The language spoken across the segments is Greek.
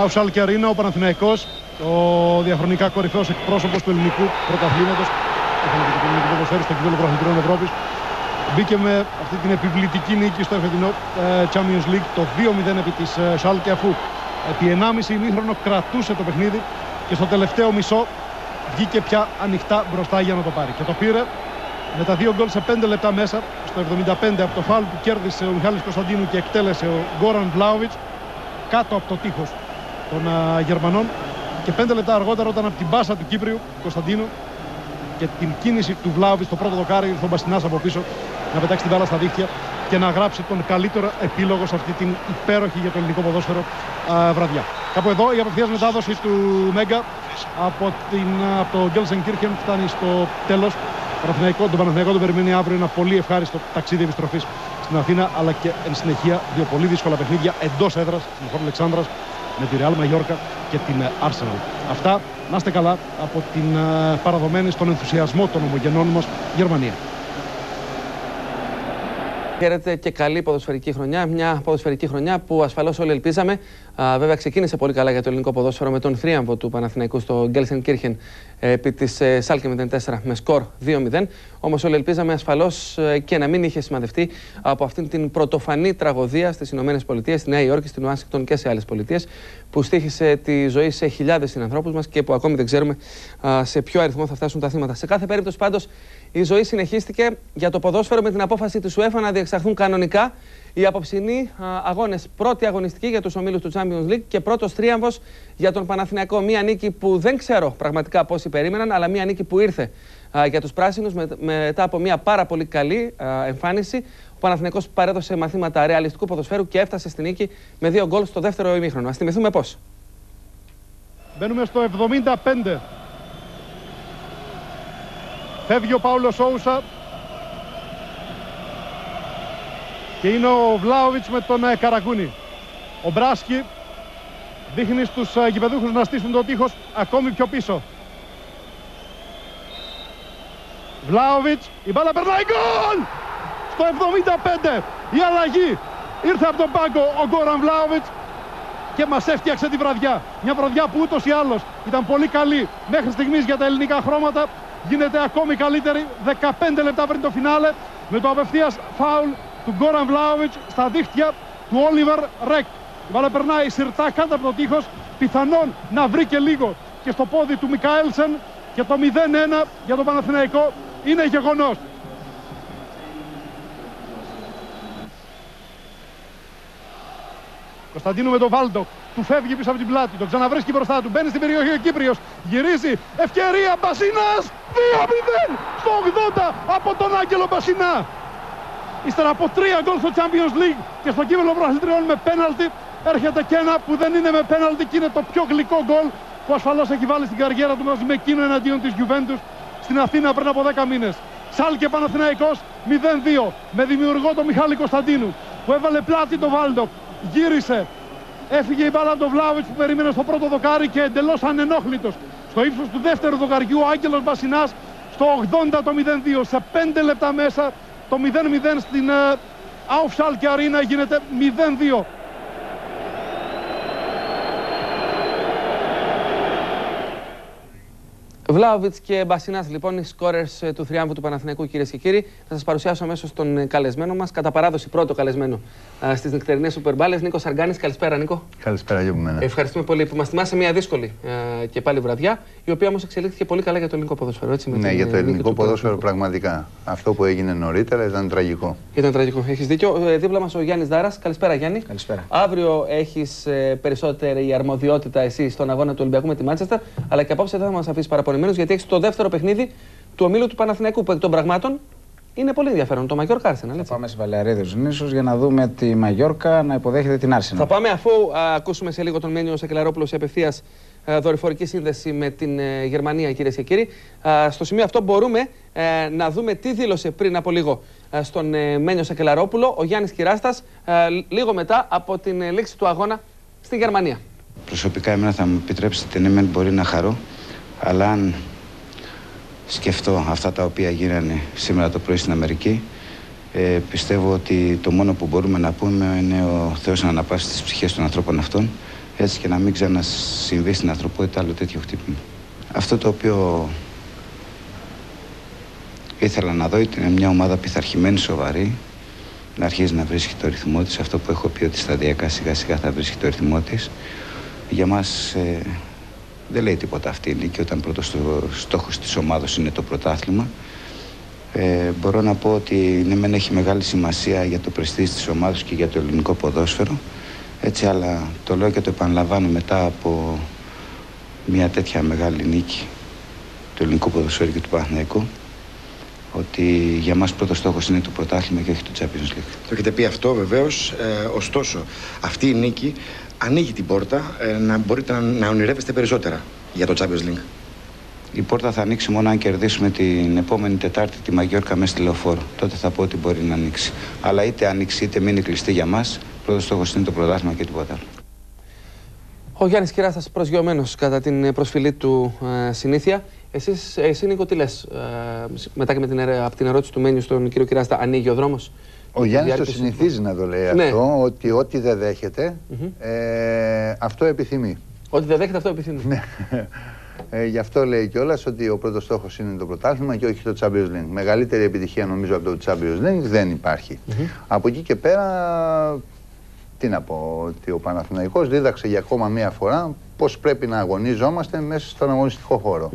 Ναουσάλ και Αρίνα, ο Παναθηναϊκός, ο διαχρονικά κορυφαίος εκπρόσωπος του ελληνικού πρωταθλήματος, έχουμε και το ελληνικό ποδοσφαίρι στο κυπέλλο πρωταθλητριών Ευρώπης, μπήκε με αυτή την επιβλητική νίκη στο εφετινό ε, Champions League το 2-0 επί της ε, Σάλκε αφού επί 1,5 ημίχρονο κρατούσε το παιχνίδι και στο τελευταίο μισό βγήκε πια ανοιχτά μπροστά για να το πάρει. Και το πήρε με τα δύο γκολ σε 5 λεπτά μέσα στο 75 από το φάλ που κέρδισε ο Μιχάλης Κωνσταντίνου και εκτέλεσε ο Γκόραν Βλάουβιτς κάτω από το τείχος των α, Γερμανών και πέντε λεπτά αργότερα όταν από την μπάσα του Κύπριου Κωνσταντίνου και την κίνηση του Βλάβη στο πρώτο δοκάρι ήρθε ο Μπαστινάς από πίσω να πετάξει την μπάλα στα δίχτυα και να γράψει τον καλύτερο επίλογο σε αυτή την υπέροχη για το ελληνικό ποδόσφαιρο α, βραδιά. Κάπου εδώ η απευθείας μετάδοση του Μέγκα από, την, από το Γκέλσεν φτάνει στο τέλος. Παναθηναϊκό, τον Παναθηναϊκό τον περιμένει αύριο ένα πολύ ευχάριστο ταξίδι επιστροφής στην Αθήνα αλλά και εν συνεχεία δύο πολύ δύσκολα παιχνίδια εντός έδρας στην χώρα Αλεξάνδρας με τη Real Mallorca και την Arsenal. Αυτά να είστε καλά από την ε, παραδομένη στον ενθουσιασμό των ομογενών μας Γερμανία. Χαίρετε και καλή ποδοσφαιρική χρονιά. Μια ποδοσφαιρική χρονιά που ασφαλώς όλοι ελπίζαμε. Α, βέβαια, ξεκίνησε πολύ καλά για το ελληνικό ποδόσφαιρο με τον θρίαμβο του Παναθηναϊκού στο Γκέλσεν Κίρχεν επί της ε, Σάλκε 04 με σκορ 2-0. Όμως όλοι ελπίζαμε ασφαλώς ε, και να μην είχε σημαδευτεί από αυτήν την πρωτοφανή τραγωδία στις ΗΠΑ, στη Νέα Υόρκη, στην Ουάσιγκτον και σε άλλες πολιτείες, που στήχησε τη ζωή σε χιλιάδες συνανθρώπους μας και που ακόμη δεν ξέρουμε α, σε ποιο αριθμό θα φτάσουν τα θύματα. Σε κάθε περίπτωση, πάντως, η ζωή συνεχίστηκε για το ποδόσφαιρο με την απόφαση της UEFA να διεξαχθούν κανονικά οι απόψινοί αγώνες. Πρώτη αγωνιστική για τους ομίλους του Champions League και πρώτος τρίαμβο για τον Παναθηναϊκό. Μία νίκη που δεν ξέρω πραγματικά πόσοι περίμεναν, αλλά μία νίκη που ήρθε α, για τους πράσινους με, μετά από μία πάρα πολύ καλή α, εμφάνιση. Ο Παναθηναϊκός παρέδωσε μαθήματα ρεαλιστικού ποδοσφαίρου και έφτασε στη νίκη με δύο γκολ στο δεύτερο ημίχρονο. Α θυμηθούμε πώς. Μπαίνουμε στο 75. Φεύγει ο Παύλος Σόουσα. Και είναι ο Βλάοβιτς με τον ε, Καρακούνη. Ο Μπράσκι δείχνει στους ε, γηπεδούχους να στήσουν το τείχος ακόμη πιο πίσω. Βλάοβιτς, η μπάλα περνάει γκολ! Στο 75 η αλλαγή ήρθε από τον πάγκο ο Γκόραν Βλάοβιτς και μας έφτιαξε τη βραδιά. Μια βραδιά που ούτως ή άλλως ήταν πολύ καλή μέχρι στιγμής για τα ελληνικά χρώματα γίνεται ακόμη καλύτερη 15 λεπτά πριν το φινάλε με το απευθείας φάουλ του Γκόραν Βλάοβιτς στα δίχτυα του Όλιβερ Ρεκ. Η μπάλα περνάει σιρτά κάτω από το τείχος, πιθανόν να βρει και λίγο και στο πόδι του Μικαέλσεν και το 0-1 για τον Παναθηναϊκό είναι γεγονός. Κωνσταντίνου με τον Βάλτο. Του φεύγει πίσω από την πλάτη. Τον ξαναβρίσκει μπροστά του. Μπαίνει στην περιοχή ο Κύπριος. Γυρίζει. Ευκαιρία Μπασινάς. 2-0 στο 80 από τον Άγγελο Μπασινά. Ύστερα από τρία γκολ στο Champions League και στο κύπελο πρωταθλητριών με πέναλτι έρχεται και ένα που δεν είναι με πέναλτι και είναι το πιο γλυκό γκολ που ασφαλώς έχει βάλει στην καριέρα του μαζί με εκείνο εναντίον της Juventus στην Αθήνα πριν από 10 μήνες. Σάλκε Παναθηναϊκός 0-2 με δημιουργό τον Μιχάλη Κωνσταντίνου που έβαλε πλάτη το Βάλντοχ, γύρισε, έφυγε η μπάλα του Βλάοβιτς που περίμενε στο πρώτο δοκάρι και εντελώς ανενόχλητος. Στο ύψος του δεύτερου δοκαριού ο Άγγελος Μπασινάς στο 80 το 0-2 σε 5 λεπτά μέσα το 0-0 στην uh, και Arena γίνεται 0-2. Βλάοβιτ και Μπασινάς, λοιπόν, οι σκόρες του θριάμβου του Παναθηναϊκού, κυρίες και κύριοι. Θα σας παρουσιάσω αμέσως τον καλεσμένο μας, κατά παράδοση πρώτο καλεσμένο στις νυχτερινές Σουπερμπάλε, Νίκος Αργάνης. Καλησπέρα, Νίκο. Καλησπέρα, για μένα. Ευχαριστούμε πολύ που μας θυμάσαι μια δύσκολη ε, και πάλι βραδιά, η οποία όμως εξελίχθηκε πολύ καλά για το ελληνικό ποδόσφαιρο. Έτσι, με ναι, για το ελληνικό ποδόσφαιρο, πραγματικά. Αυτό που έγινε νωρίτερα ήταν τραγικό. Ήταν τραγικό, έχεις δίκιο. Ε, δίπλα μας ο Γιάννης Δάρας. Καλησπέρα, Γιάννη. Καλησπέρα. Αύριο έχεις ε, περισσότερη αρμοδιότητα εσύ στον αγώνα του Ολυμπιακού με τη Μάντσεστερ, αλλά και απόψε δεν θα μας αφήσεις παραπονεμένου γιατί έχεις το δεύτερο παιχνίδι του ομίλου του Παναθηναϊκού που εκ των πραγμάτων είναι πολύ ενδιαφέρον. Το Μαγιόρκα Arsenal. Θα πάμε σε Βαλαιαρίδου νήσου για να δούμε τη Μαγιόρκα να υποδέχεται την Arsenal. Θα πάμε αφού α, ακούσουμε σε λίγο τον Μένιο Σακελαρόπουλο σε απευθείας δορυφορική σύνδεση με την ε, Γερμανία, κυρίες και κύριοι. Α, στο σημείο αυτό μπορούμε ε, να δούμε τι δήλωσε πριν από λίγο στον ε, Μένιο Σακελαρόπουλο ο Γιάννης Κυράστας λίγο μετά από την λήξη του αγώνα στη Γερμανία. Προσωπικά, εμένα θα μου επιτρέψετε, ναι, μπορεί να χαρώ, αλλά αν σκεφτώ αυτά τα οποία γίνανε σήμερα το πρωί στην Αμερική, ε, πιστεύω ότι το μόνο που μπορούμε να πούμε είναι ο Θεός να αναπάσει τις ψυχές των ανθρώπων αυτών, έτσι και να μην ξανασυμβεί στην ανθρωπότητα άλλο τέτοιο χτύπημα. Αυτό το οποίο ήθελα να δω ήταν μια ομάδα πειθαρχημένη, σοβαρή, να αρχίζει να βρίσκει το ρυθμό της, αυτό που έχω πει ότι σταδιακά σιγά σιγά θα βρίσκει το ρυθμό της. Για μας ε, δεν λέει τίποτα αυτή η νίκη όταν πρώτος στόχος της ομάδος είναι το πρωτάθλημα. Ε, μπορώ να πω ότι ναι μεν έχει μεγάλη σημασία για το πρεστής της ομάδας και για το ελληνικό ποδόσφαιρο έτσι αλλά το λέω και το επαναλαμβάνω μετά από μια τέτοια μεγάλη νίκη του ελληνικού ποδοσφαίρου και του Παναθηναϊκού ότι για μας πρώτος στόχος είναι το πρωτάθλημα και όχι το Champions League. Το έχετε πει αυτό βεβαίως, ε, ωστόσο αυτή η νίκη ανοίγει την πόρτα ε, να μπορείτε να, να ονειρεύεστε περισσότερα για το Champions League. Η πόρτα θα ανοίξει μόνο αν κερδίσουμε την επόμενη Τετάρτη τη Μαγιόρκα μέσα στη λεωφόρο. Τότε θα πω ότι μπορεί να ανοίξει. Αλλά είτε ανοίξει είτε μείνει κλειστή για μας, πρώτος στόχος είναι το πρωτάθλημα και τίποτα άλλο. Ο Γιάννης Κυράστα προσγειωμένο κατά την προσφυλή του ε, συνήθεια. Εσείς, εσύ Νίκο, τι λες, ε, μετά και με την, από την ερώτηση του Μένιου στον κύριο Κυράστα, ανοίγει ο δρόμος; Ο Γιάννης το συνηθίζει να το λέει ναι. αυτό, ότι ό,τι δεν δέχεται, ε, αυτό επιθυμεί. Ό,τι δεν δέχεται, αυτό επιθυμεί. Ναι. Ε, γι' αυτό λέει κιόλας ότι ο πρώτος στόχος είναι το πρωτάθλημα και όχι το Champions League. Μεγαλύτερη επιτυχία νομίζω από το Champions League δεν υπάρχει. Από εκεί και πέρα, τι να πω, ότι ο Παναθηναϊκός δίδαξε για ακόμα μία φορά πώς πρέπει να αγωνίζομαστε μέσα στον αγωνιστικό χώρο.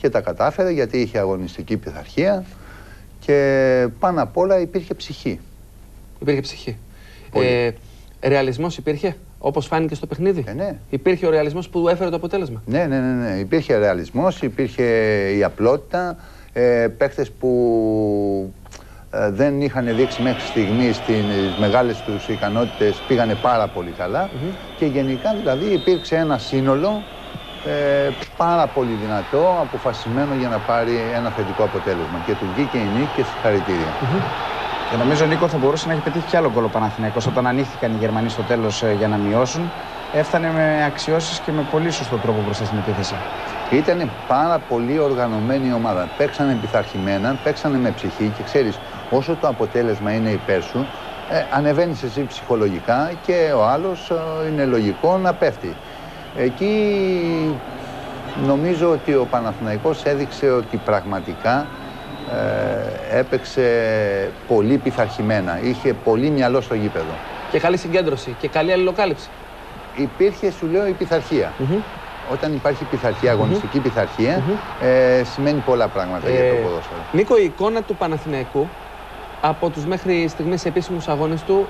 Και τα κατάφερε γιατί είχε αγωνιστική πειθαρχία, και πάνω απ' όλα υπήρχε ψυχή. Υπήρχε ψυχή. Ε, ρεαλισμός υπήρχε, όπως φάνηκε στο παιχνίδι; Ε, ναι. Υπήρχε ο ρεαλισμός που έφερε το αποτέλεσμα; Ναι, ναι, ναι. ναι. Υπήρχε ρεαλισμός, υπήρχε η απλότητα. Ε, παίχτες που ε, δεν είχαν δείξει μέχρι στιγμής στις μεγάλες τους ικανότητες πήγανε πάρα πολύ καλά. Και γενικά δηλαδή υπήρξε ένα σύνολο ε, πάρα πολύ δυνατό, αποφασισμένο για να πάρει ένα θετικό αποτέλεσμα. Και του βγήκε η νίκη και συγχαρητήρια. Mm -hmm. Και νομίζω Νίκο θα μπορούσε να έχει πετύχει κι άλλο γκολ ο Παναθηναϊκός όταν ανοίχθηκαν οι Γερμανοί στο τέλος ε, για να μειώσουν. Έφτανε με αξιώσεις και με πολύ σωστό τρόπο μπροστά στην επίθεση. Ήταν πάρα πολύ οργανωμένη η ομάδα. Παίξανε πειθαρχημένα, παίξανε με ψυχή και ξέρεις, όσο το αποτέλεσμα είναι υπέρ σου, ε, ανεβαίνεις εσύ ψυχολογικά και ο άλλος ε, είναι λογικό να πέφτει. Εκεί νομίζω ότι ο Παναθηναϊκός έδειξε ότι πραγματικά ε, έπαιξε πολύ πειθαρχημένα. Είχε πολύ μυαλό στο γήπεδο. Και καλή συγκέντρωση και καλή αλληλοκάλυψη. Υπήρχε, σου λέω, η πειθαρχία. Όταν υπάρχει πειθαρχία, αγωνιστική πειθαρχία, ε, σημαίνει πολλά πράγματα για το ε, ποδόσφαιρο. Νίκο, η εικόνα του Παναθηναϊκού από τους μέχρι στιγμής επίσημους αγώνες του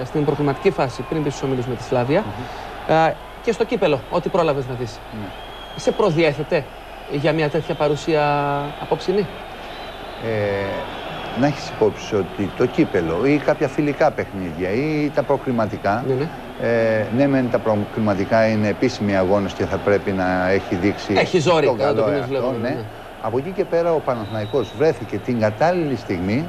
ε, στην προκριματική φάση πριν πεις στους ομίλους με τη Σλάβια και στο κύπελο, ό,τι πρόλαβες να δεις. Ναι. Σε προδιέθετε για μια τέτοια παρουσία απόψινή; Ε, να έχεις υπόψη ότι το κύπελο ή κάποια φιλικά παιχνίδια ή τα προκριματικά ναι, ναι. Ε, ναι μεν τα προκριματικά είναι επίσημοι αγώνες και θα πρέπει να έχει δείξει έχει ζόρι, το καλό το εαυτό, ναι. ναι. Από εκεί και πέρα ο Παναθηναϊκός βρέθηκε την κατάλληλη στιγμή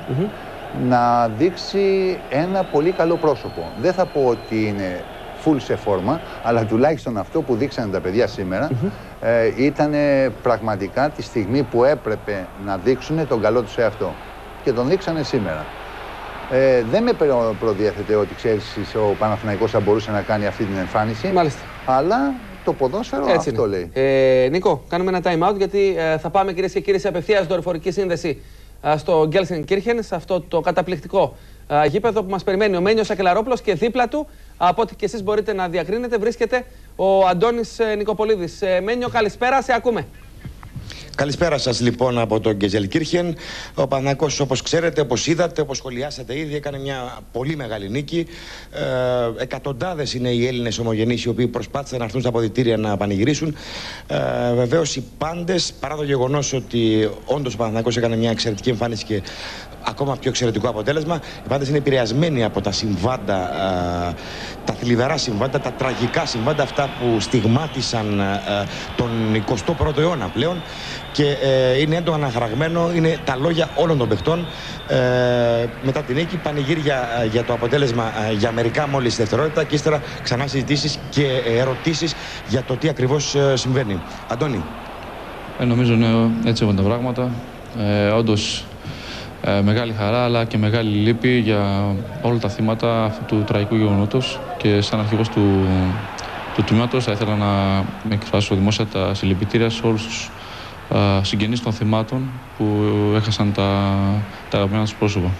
να δείξει ένα πολύ καλό πρόσωπο. Δεν θα πω ότι είναι full σε φόρμα, αλλά τουλάχιστον αυτό που δείξανε τα παιδιά σήμερα ε, ήταν πραγματικά τη στιγμή που έπρεπε να δείξουν τον καλό τους εαυτό. Και τον δείξανε σήμερα. Ε, δεν με προδιέθετε ότι ξέρεις ο Παναθηναϊκός θα μπορούσε να κάνει αυτή την εμφάνιση. Μάλιστα. Αλλά το ποδόσφαιρο Έτσι αυτό είναι. λέει. Ε, Νίκο, κάνουμε ένα time out γιατί ε, θα πάμε κυρίες και κύριοι σε απευθείας δορυφορική σύνδεση ε, στο Γκέλσεν Κίρχεν, σε αυτό το καταπληκτικό ε, γήπεδο που μας περιμένει ο Μένιος Ακελαρόπουλος και δίπλα του, από ό,τι και εσείς μπορείτε να διακρίνετε, βρίσκεται ο Αντώνης ε, Νικοπολίδης. Ε, Μένιο, καλησπέρα, σε ακούμε. Καλησπέρα σας λοιπόν από τον Γκεζελκύρχεν. Ο Πανακό, όπως ξέρετε, όπως είδατε, όπως σχολιάσατε ήδη, έκανε μια πολύ μεγάλη νίκη. Ε, Εκατοντάδες είναι οι Έλληνες ομογενείς οι οποίοι προσπάθησαν να έρθουν στα αποδητήρια να πανηγυρίσουν. Ε, Βεβαίως οι πάντες, παρά το γεγονός ότι όντως ο Πανακό έκανε μια εξαιρετική εμφάνιση και ακόμα πιο εξαιρετικό αποτέλεσμα, οι πάντε είναι επηρεασμένοι από τα συμβάντα, ε, τα θλιβερά συμβάντα, τα τραγικά συμβάντα, αυτά που στιγμάτισαν ε, τον 21ο αιώνα πλέον και ε, είναι έντονα αναγραγμένο, είναι τα λόγια όλων των παιχτών ε, μετά την νίκη, πανηγύρια ε, για το αποτέλεσμα ε, για μερικά μόλις δευτερόλεπτα και ύστερα ξανά συζητήσεις και ε, ερωτήσεις για το τι ακριβώς ε, συμβαίνει. Αντώνη. Ε, νομίζω ναι, έτσι έχουν τα πράγματα. Ε, Όντως ε, μεγάλη χαρά αλλά και μεγάλη λύπη για όλα τα θύματα αυτού του τραγικού γεγονότος και σαν αρχηγός του, του τμήματος θα ήθελα να με εκφράσω δημόσια τα συλληπιτήρια σε όλους τους ε, συγγενείς των θυμάτων που έχασαν τα, τα αγαπημένα τους πρόσωπα.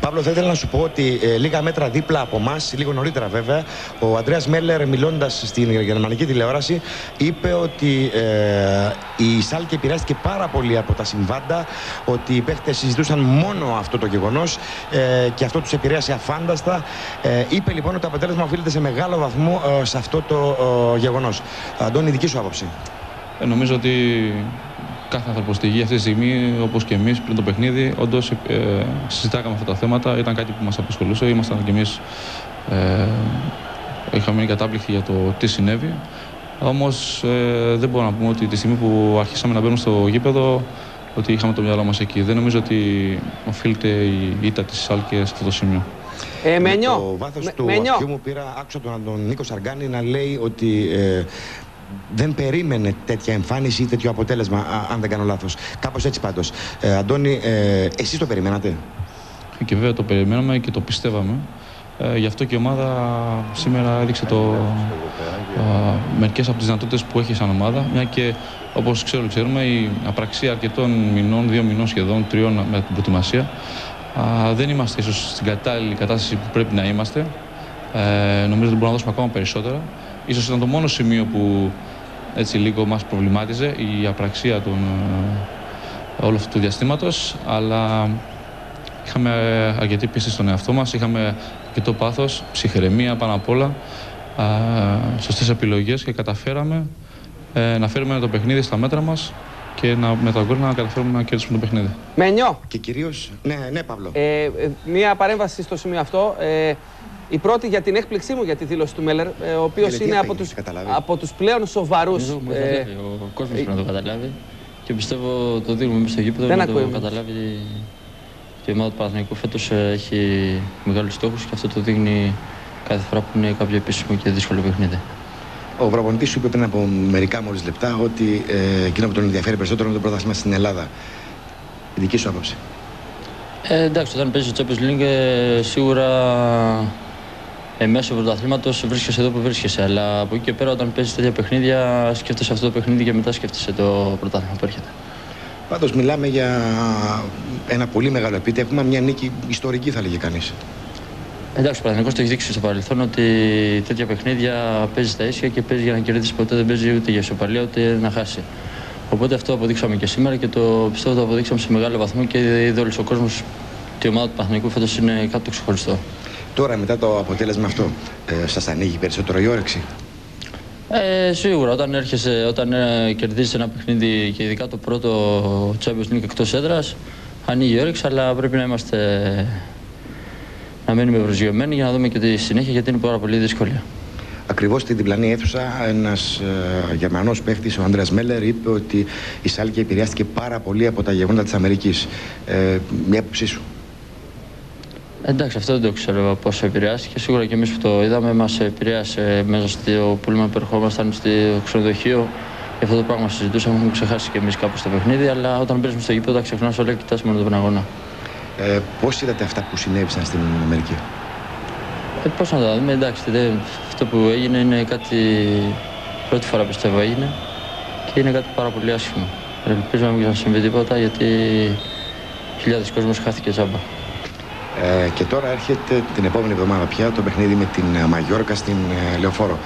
Παύλο, θα ήθελα να σου πω ότι ε, λίγα μέτρα δίπλα από εμά, λίγο νωρίτερα βέβαια, ο Αντρέας Μέλλερ, μιλώντας στην γερμανική τηλεόραση, είπε ότι ε, η Σάλκη επηρεάστηκε πάρα πολύ από τα συμβάντα, ότι οι παίχτες συζητούσαν μόνο αυτό το γεγονός ε, και αυτό τους επηρέασε αφάνταστα. Ε, είπε λοιπόν ότι το αποτέλεσμα οφείλεται σε μεγάλο βαθμό ε, σε αυτό το ε, γεγονός. Αντώνη, δική σου άποψη. Ε, νομίζω ότι κάθε άνθρωπο στη γη αυτή τη στιγμή, όπως και εμείς πριν το παιχνίδι, όντως ε, συζητάγαμε αυτά τα θέματα. Ήταν κάτι που μας απασχολούσε. Ήμασταν κι εμείς. Ε, είχαμε μείνει κατάπληκτοι για το τι συνέβη. Όμως ε, δεν μπορούμε να πούμε ότι τη στιγμή που αρχίσαμε να μπαίνουμε στο γήπεδο, ότι είχαμε το μυαλό μας εκεί. Δεν νομίζω ότι οφείλεται η ήττα της Σάλκε σε αυτό το σημείο. Ε, Μένιο, Το βάθος Με- του Μένιο. αρχείου μου πήρα, άκουσα τον, τον Νίκο Σαργκάνη να λέει ότι ε, δεν περίμενε τέτοια εμφάνιση ή τέτοιο αποτέλεσμα, α, αν δεν κάνω λάθος. Κάπως έτσι πάντως. Ε, Αντώνη, ε, εσείς το περιμένατε; Και βέβαια το περιμέναμε και το πιστεύαμε. Ε, γι' αυτό και η ομάδα σήμερα έδειξε το, α, μερικές από τις δυνατότητες που έχει σαν ομάδα. Μια και, όπως ξέρω, ξέρουμε, η απραξία αρκετών μηνών, δύο μηνών σχεδόν, τριών με την προετοιμασία, α, δεν είμαστε ίσως στην κατάλληλη κατάσταση που πρέπει να είμαστε. Ε, νομίζω ότι μπορούμε να δώσουμε ακόμα περισσότερα. Ίσως ήταν το μόνο σημείο που έτσι λίγο μας προβλημάτιζε, η απραξία των, ε, όλου αυτού του διαστήματος, αλλά Είχαμε αρκετή πίστη στον εαυτό μας, είχαμε αρκετό πάθος, ψυχραιμία πάνω απ' όλα, α, σωστές επιλογές και καταφέραμε ε, να φέρουμε το παιχνίδι στα μέτρα μας και να, με τα γκολ να καταφέρουμε να κερδίσουμε το παιχνίδι. Μένιο, Και κυρίω. Ναι, ναι, Παύλο. ε, ε, μία παρέμβαση στο σημείο αυτό. Ε, η πρώτη για την έκπληξή μου για τη δήλωση του Μέλλερ, ε, ο οποίος Φίλε, τι είναι από έπαιγε, τους, καταλάβει. από τους πλέον σοβαρούς. Νομίζω μου ε, καταλάβει. Ο κόσμος πρέπει να το καταλάβει. Και πιστεύω το δείχνουμε εμεί στο γήπεδο Δεν να το ακούει. καταλάβει και η ομάδα του Παναθηναϊκού φέτος έχει μεγάλους στόχους και αυτό το δείχνει κάθε φορά που είναι κάποιο επίσημο και δύσκολο παιχνίδι. Ο προπονητής σου είπε πριν από μερικά μόλις λεπτά ότι ε, εκείνο που τον ενδιαφέρει περισσότερο είναι το πρωτάθλημα στην Ελλάδα. Η δική σου άποψη. Ε, εντάξει, όταν παίζεις το Champions League ε, σίγουρα ε, μέσω πρωταθλήματος βρίσκεσαι εδώ που βρίσκεσαι. Αλλά από εκεί και πέρα, όταν παίζεις τέτοια παιχνίδια, σκέφτεσαι αυτό το παιχνίδι και μετά σκέφτεσαι το πρωτάθλημα που έρχεται. Πάντως μιλάμε για ένα πολύ μεγάλο επίτευγμα, μια νίκη ιστορική θα λέγει κανείς. Εντάξει, ο Παναθηναϊκός το έχει δείξει στο παρελθόν ότι τέτοια παιχνίδια παίζει στα ίσια και παίζει για να κερδίσει ποτέ δεν παίζει ούτε για ισοπαλία ούτε να χάσει. Οπότε αυτό αποδείξαμε και σήμερα και το πιστεύω το αποδείξαμε σε μεγάλο βαθμό και είδε όλος ο κόσμος ότι η ομάδα του Παναθηναϊκού φέτος είναι κάτι το ξεχωριστό. Τώρα μετά το αποτέλεσμα αυτό, ε, σας ανοίγει περισσότερο η όρεξη; Ε, σίγουρα όταν έρχεσαι, όταν ε, κερδίζεις ένα παιχνίδι και ειδικά το πρώτο Champions League εκτός έδρας, ανοίγει η όρεξη, αλλά πρέπει να είμαστε. να μένουμε προσγειωμένοι για να δούμε και τη συνέχεια γιατί είναι πάρα πολύ δύσκολη. Ακριβώς στην διπλανή αίθουσα, ένας ε, Γερμανός παίχτης, ο Άντρεα Μέλλερ, είπε ότι η Σάλκη επηρεάστηκε πάρα πολύ από τα γεγονότα της Αμερικής. Ε, μια άποψή σου. Εντάξει, αυτό δεν το ξέρω πώς επηρεάστηκε. Σίγουρα και εμείς που το είδαμε, μας επηρέασε μέσα στο πούλμα που ερχόμασταν στο ξενοδοχείο. Και αυτό το πράγμα συζητούσαμε, έχουμε ξεχάσει και εμείς κάπου το παιχνίδι. Αλλά όταν μπαίνει στο γήπεδο, τα ξεχνάς όλα και κοιτάς μόνο τον αγώνα. Ε, Πώς είδατε αυτά που συνέβησαν στην Αμερική; Ε, Πώς να τα δούμε, εντάξει, δεν- αυτό που έγινε είναι κάτι Πρώτη φορά πιστεύω έγινε και είναι κάτι πάρα πολύ άσχημο. Ελπίζω να μην συμβεί τίποτα γιατί χιλιάδες κόσμος χάθηκε τζάμπα. Ε, και τώρα έρχεται την επόμενη εβδομάδα πια το παιχνίδι με την ε, Μαγιόρκα στην ε, Λεωφόρο.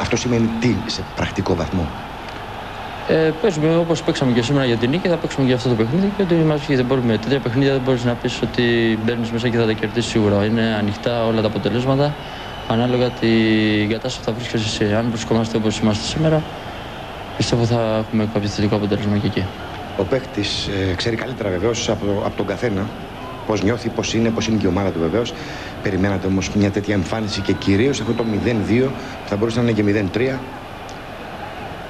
Αυτό σημαίνει τι σε πρακτικό βαθμό; Ε, παίζουμε όπως παίξαμε και σήμερα για την νίκη, θα παίξουμε και αυτό το παιχνίδι. Και ότι μας, δεν μπορούμε, τέτοια παιχνίδια δεν μπορείς να πεις ότι μπαίνεις μέσα και θα τα κερδίσεις σίγουρα. Είναι ανοιχτά όλα τα αποτελέσματα. Ανάλογα την κατάσταση που θα βρίσκεσαι εσύ. Αν βρισκόμαστε όπως είμαστε σήμερα, πιστεύω θα έχουμε κάποιο θετικό αποτέλεσμα και εκεί. Ο παίκτης ε, ξέρει καλύτερα βεβαίως από, από τον καθένα πώς νιώθει, πώς είναι, πώς είναι και η ομάδα του βεβαίως. Περιμένατε όμως μια τέτοια εμφάνιση και κυρίως αυτό το 0-2 που θα μπορούσε να είναι και 0-3.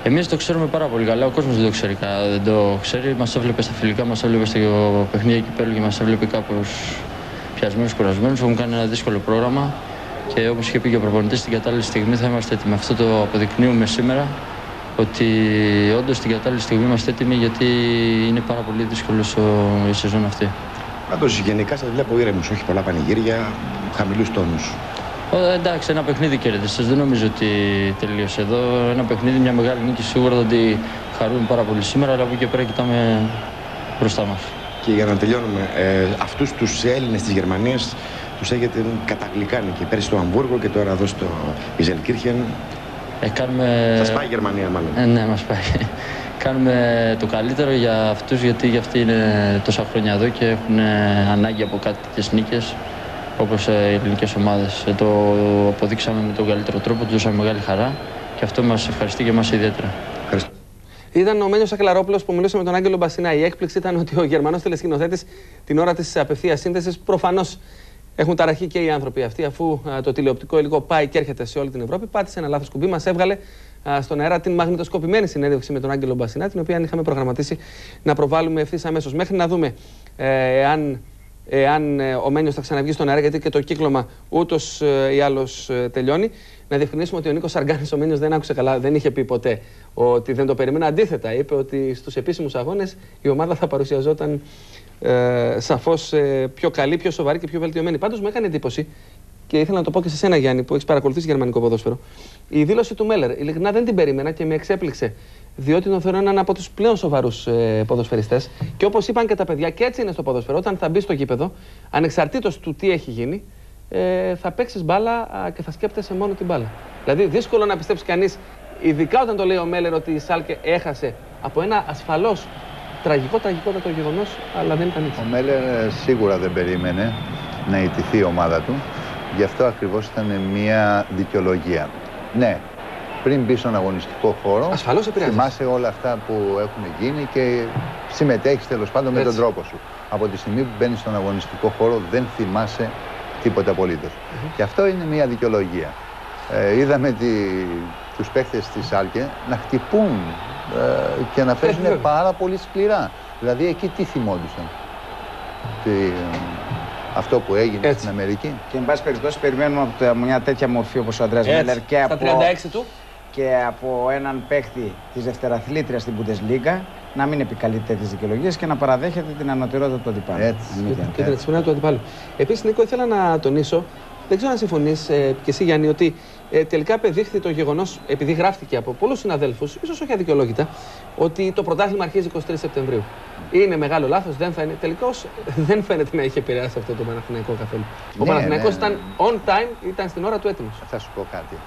Εμείς το ξέρουμε πάρα πολύ καλά. Ο κόσμος δεν το ξέρει. Δεν το ξέρει. Μας έβλεπε στα φιλικά, μας έβλεπε στο παιχνίδι εκεί πέρα και μας έβλεπε κάπως πιασμένους, κουρασμένους. Έχουν κάνει ένα δύσκολο πρόγραμμα και όπως είχε πει και ο προπονητής, στην κατάλληλη στιγμή θα είμαστε έτοιμοι. Αυτό το αποδεικνύουμε σήμερα ότι όντως στην κατάλληλη στιγμή είμαστε έτοιμοι γιατί είναι πάρα πολύ δύσκολος η σεζόν αυτή. Πάντως γενικά σας βλέπω ήρεμους, όχι πολλά πανηγύρια, χαμηλούς τόνους. Ε, εντάξει, ένα παιχνίδι κέρδισε. Δεν νομίζω ότι τελείωσε εδώ. Ένα παιχνίδι, μια μεγάλη νίκη σίγουρα ότι χαρούμε πάρα πολύ σήμερα, αλλά από εκεί και πέρα κοιτάμε μπροστά μας. Και για να τελειώνουμε, ε, αυτούς τους Έλληνες της Γερμανίας τους έχετε καταγλυκάνει και πέρυσι στο Αμβούργο και τώρα εδώ στο Ιζελκύρχεν. Ε, κάνουμε... Σα πάει η Γερμανία, μάλλον. Ε, ναι, μας πάει. Κάνουμε το καλύτερο για αυτούς, γιατί για αυτοί είναι τόσα χρόνια εδώ και έχουν ανάγκη από κάτι τέτοιες νίκες όπως οι ελληνικές ομάδες. Το αποδείξαμε με τον καλύτερο τρόπο, τους δώσαμε μεγάλη χαρά και αυτό μας ευχαριστεί και εμά ιδιαίτερα. Ευχαριστώ. Ήταν ο Μένιος Ακλαρόπουλο που μιλούσε με τον Άγγελο Μπασινά. Η έκπληξη ήταν ότι ο Γερμανός τηλεσκηνοθέτη την ώρα της απευθείας σύνθεσης προφανώς έχουν ταραχεί και οι άνθρωποι αυτοί, αφού α, το τηλεοπτικό υλικό πάει και έρχεται σε όλη την Ευρώπη. Πάτησε ένα λάθος κουμπί, μας έβγαλε α, στον αέρα την μαγνητοσκοπημένη συνέντευξη με τον Άγγελο Μπασινά, την οποία είχαμε προγραμματίσει να προβάλλουμε ευθύς αμέσως. Μέχρι να δούμε ε, αν εάν ε, ο Μένιος θα ξαναβγεί στον αέρα, γιατί και το κύκλωμα ούτως ε, ή άλλως ε, τελειώνει. Να διευκρινίσουμε ότι ο Νίκος Αργάνη, ο Μένιος δεν άκουσε καλά, δεν είχε πει ποτέ ότι δεν το περίμενα. Αντίθετα, είπε ότι στους επίσημους αγώνες η ομάδα θα παρουσιαζόταν ε, σαφώς ε, πιο καλή, πιο σοβαρή και πιο βελτιωμένη. Πάντως μου έκανε εντύπωση και ήθελα να το πω και σε σένα, Γιάννη, που έχεις παρακολουθήσει γερμανικό ποδόσφαιρο. Η δήλωση του Μέλλερ, ειλικρινά δεν την περίμενα και με εξέπληξε διότι τον θεωρώ έναν από τους πλέον σοβαρούς ε, ποδοσφαιριστές. Και όπως είπαν και τα παιδιά, και έτσι είναι στο ποδοσφαιρό, όταν θα μπει στο γήπεδο, ανεξαρτήτως του τι έχει γίνει, ε, θα παίξεις μπάλα α, και θα σκέπτεσαι μόνο την μπάλα. Δηλαδή, δύσκολο να πιστέψει κανείς, ειδικά όταν το λέει ο Μέλλερ, ότι η Σάλκε έχασε από ένα ασφαλώς τραγικό, τραγικότατο γεγονός, αλλά δεν ήταν έτσι. Ο Μέλλερ ε, σίγουρα δεν περίμενε να ιτηθεί η ομάδα του. Γι' αυτό ακριβώς ήταν μια δικαιολογία. Ναι, πριν μπει στον αγωνιστικό χώρο. Ασφαλώς Θυμάσαι όλα αυτά που έχουν γίνει και συμμετέχεις τέλος πάντων με τον τρόπο σου. Από τη στιγμή που μπαίνεις στον αγωνιστικό χώρο δεν θυμάσαι τίποτα απολύτως. Και αυτό είναι μια δικαιολογία. Ε, είδαμε τη, τους παίχτες της Άλκε να χτυπούν ε, και να παίζουν πάρα πολύ σκληρά. Δηλαδή εκεί τι θυμόντουσαν; Τι, αυτό που έγινε Έτσι. στην Αμερική. Και εν πάση περιπτώσει περιμένουμε από μια τέτοια μορφή όπως ο Αντρέα Μέλλερ και Στα από, 36 του. και από έναν παίχτη της δευτεραθλήτριας στην Bundesliga να μην επικαλείται τέτοιες δικαιολογίες και να παραδέχεται την ανωτερότητα του αντιπάλου. Έτσι. Να μην Και γίνεται. την εξυπνάδα του αντιπάλου. Επίσης, Νίκο, ήθελα να τονίσω, δεν ξέρω αν συμφωνείς ε, και εσύ, Γιάννη, ότι ε, τελικά απεδείχθη το γεγονός, επειδή γράφτηκε από πολλούς συναδέλφους, ίσως όχι αδικαιολόγητα, ότι το πρωτάθλημα αρχίζει 23 Σεπτεμβρίου. Είναι μεγάλο λάθος, δεν θα είναι. Τελικώ δεν φαίνεται να είχε επηρεάσει αυτό το Παναθηναϊκό καθόλου. ο Ναι, Παναθηναϊκός ναι, ναι. ήταν on time, ήταν στην ώρα του έτοιμος. Θα σου πω κάτι.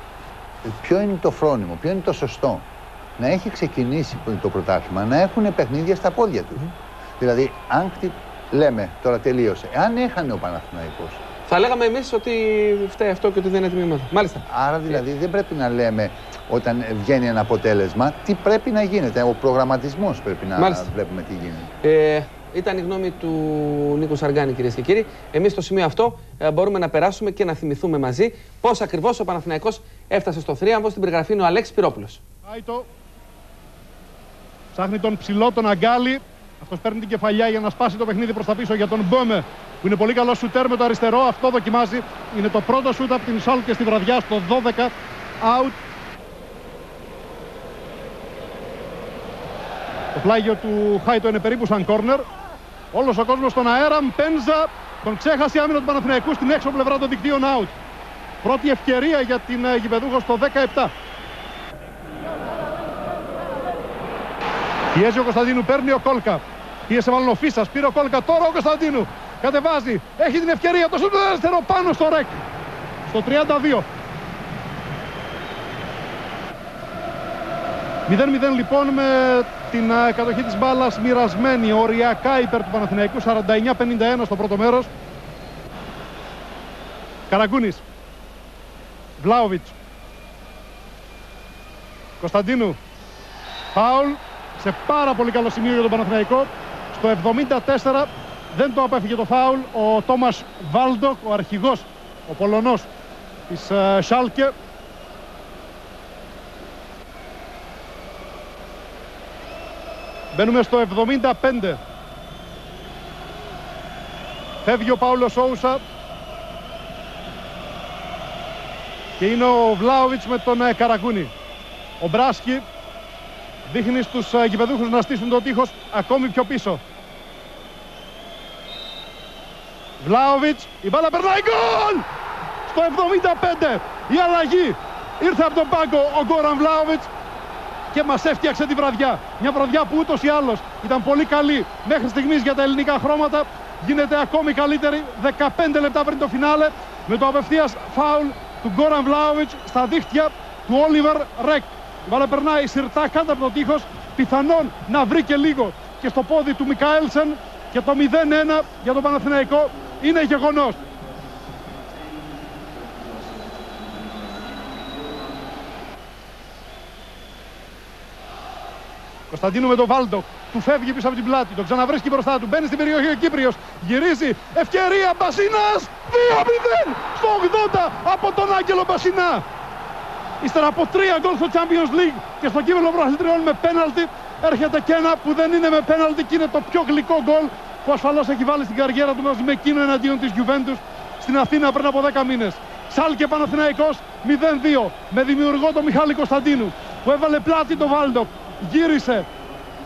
Ποιο είναι το φρόνιμο, ποιο είναι το σωστό; Να έχει ξεκινήσει το πρωτάθλημα, να έχουν παιχνίδια στα πόδια του. Δηλαδή, αν χτυ- λέμε τώρα τελείωσε, αν έχανε ο Παναθηναϊκός, Θα λέγαμε εμείς ότι φταίει αυτό και ότι δεν είναι έτοιμη η ομάδα. Μάλιστα. άρα δηλαδή δεν πρέπει να λέμε όταν βγαίνει ένα αποτέλεσμα τι πρέπει να γίνεται. Ο προγραμματισμός πρέπει να Μάλιστα. βλέπουμε τι γίνεται. Ε, ήταν η γνώμη του Νίκου Σαργάνη, κυρίες και κύριοι. Εμείς στο σημείο αυτό ε, μπορούμε να περάσουμε και να θυμηθούμε μαζί πώς ακριβώς ο Παναθηναϊκός έφτασε στο θρίαμβο. Στην περιγραφή είναι ο Αλέξης Πυρόπουλος. Άιτο. Ψάχνει τον ψηλό, τον αγκάλι. Αυτός παίρνει την κεφαλιά για να σπάσει το παιχνίδι προς τα πίσω για τον Μπόμε. Που είναι πολύ καλό σουτέρ με το αριστερό. Αυτό δοκιμάζει. Είναι το πρώτο σουτ από την Σάλκε στη βραδιά στο 12. Out. Το πλάγιο του Χάιτο είναι περίπου σαν κόρνερ. Όλος ο κόσμος στον αέρα. Μπένζα. Τον ξέχασε η άμυνα του Παναθηναϊκού στην έξω πλευρά των δικτύων out. Πρώτη ευκαιρία για την ε, γηπεδούχο στο 17. Πιέζει ο Κωνσταντίνου, παίρνει ο Κόλκα. Πίεσε μάλλον ο Φίσας, πήρε ο Κόλκα, τώρα ο Κωνσταντίνου. Κατεβάζει, έχει την ευκαιρία, το σούτ αριστερό πάνω στο ρεκ. Στο 32. 0-0 λοιπόν με την α, κατοχή της μπάλας μοιρασμένη. Οριακά υπέρ του Παναθηναϊκού 49-51 στο πρώτο μέρος. Καραγκούνης. Βλάοβιτς. Κωνσταντίνου. Φάουλ. Σε πάρα πολύ καλό σημείο για τον Παναθηναϊκό στο 74 δεν το απέφυγε το φάουλ ο Τόμας Βάλντοχ ο αρχηγός ο Πολωνός της α, Σάλκε Μπαίνουμε στο 75. Φεύγει ο Πάουλο Σόουζα. Και είναι ο Βλάοβιτς με τον ε, Καραγκούνη. Ο Μπράσκι δείχνει στους ε, γηπεδούχους να στήσουν το τείχος ακόμη πιο πίσω. Βλάοβιτς, η μπάλα περνάει γκολ! Στο 75 η αλλαγή ήρθε από τον πάγκο ο Γκόραν Βλάοβιτς και μας έφτιαξε τη βραδιά. Μια βραδιά που ούτως ή άλλως ήταν πολύ καλή μέχρι στιγμής για τα ελληνικά χρώματα. Γίνεται ακόμη καλύτερη 15 λεπτά πριν το φινάλε με το απευθείας φάουλ του Γκόραν Βλάοβιτς στα δίχτυα του Όλιβερ Ρεκ. Η μπάλα περνάει σιρτά κάτω από το τείχος, πιθανόν να βρει και λίγο και στο πόδι του Μικαέλσεν και το 0-1 για τον Παναθηναϊκό είναι γεγονός. Κωνσταντίνου με τον Βάλντο. Του φεύγει πίσω από την πλάτη. Το ξαναβρίσκει μπροστά του. Μπαίνει στην περιοχή ο Κύπριος. Γυρίζει. Ευκαιρία Μπασίνας. 2-0 στο 80 από τον Άγγελο Μπασινά. Ύστερα από τρία γκολ στο Champions League και στο κύπελο πρωταθλητριών με πέναλτι έρχεται και ένα που δεν είναι με πέναλτι και είναι το πιο γλυκό γκολ που ασφαλώς έχει βάλει στην καριέρα του μαζί με εκείνο εναντίον της Juventus στην Αθήνα πριν από 10 μήνες. Σάλκε Παναθηναϊκός 0-2 με δημιουργό τον Μιχάλη Κωνσταντίνου που έβαλε πλάτη το Βάλντοχ γύρισε.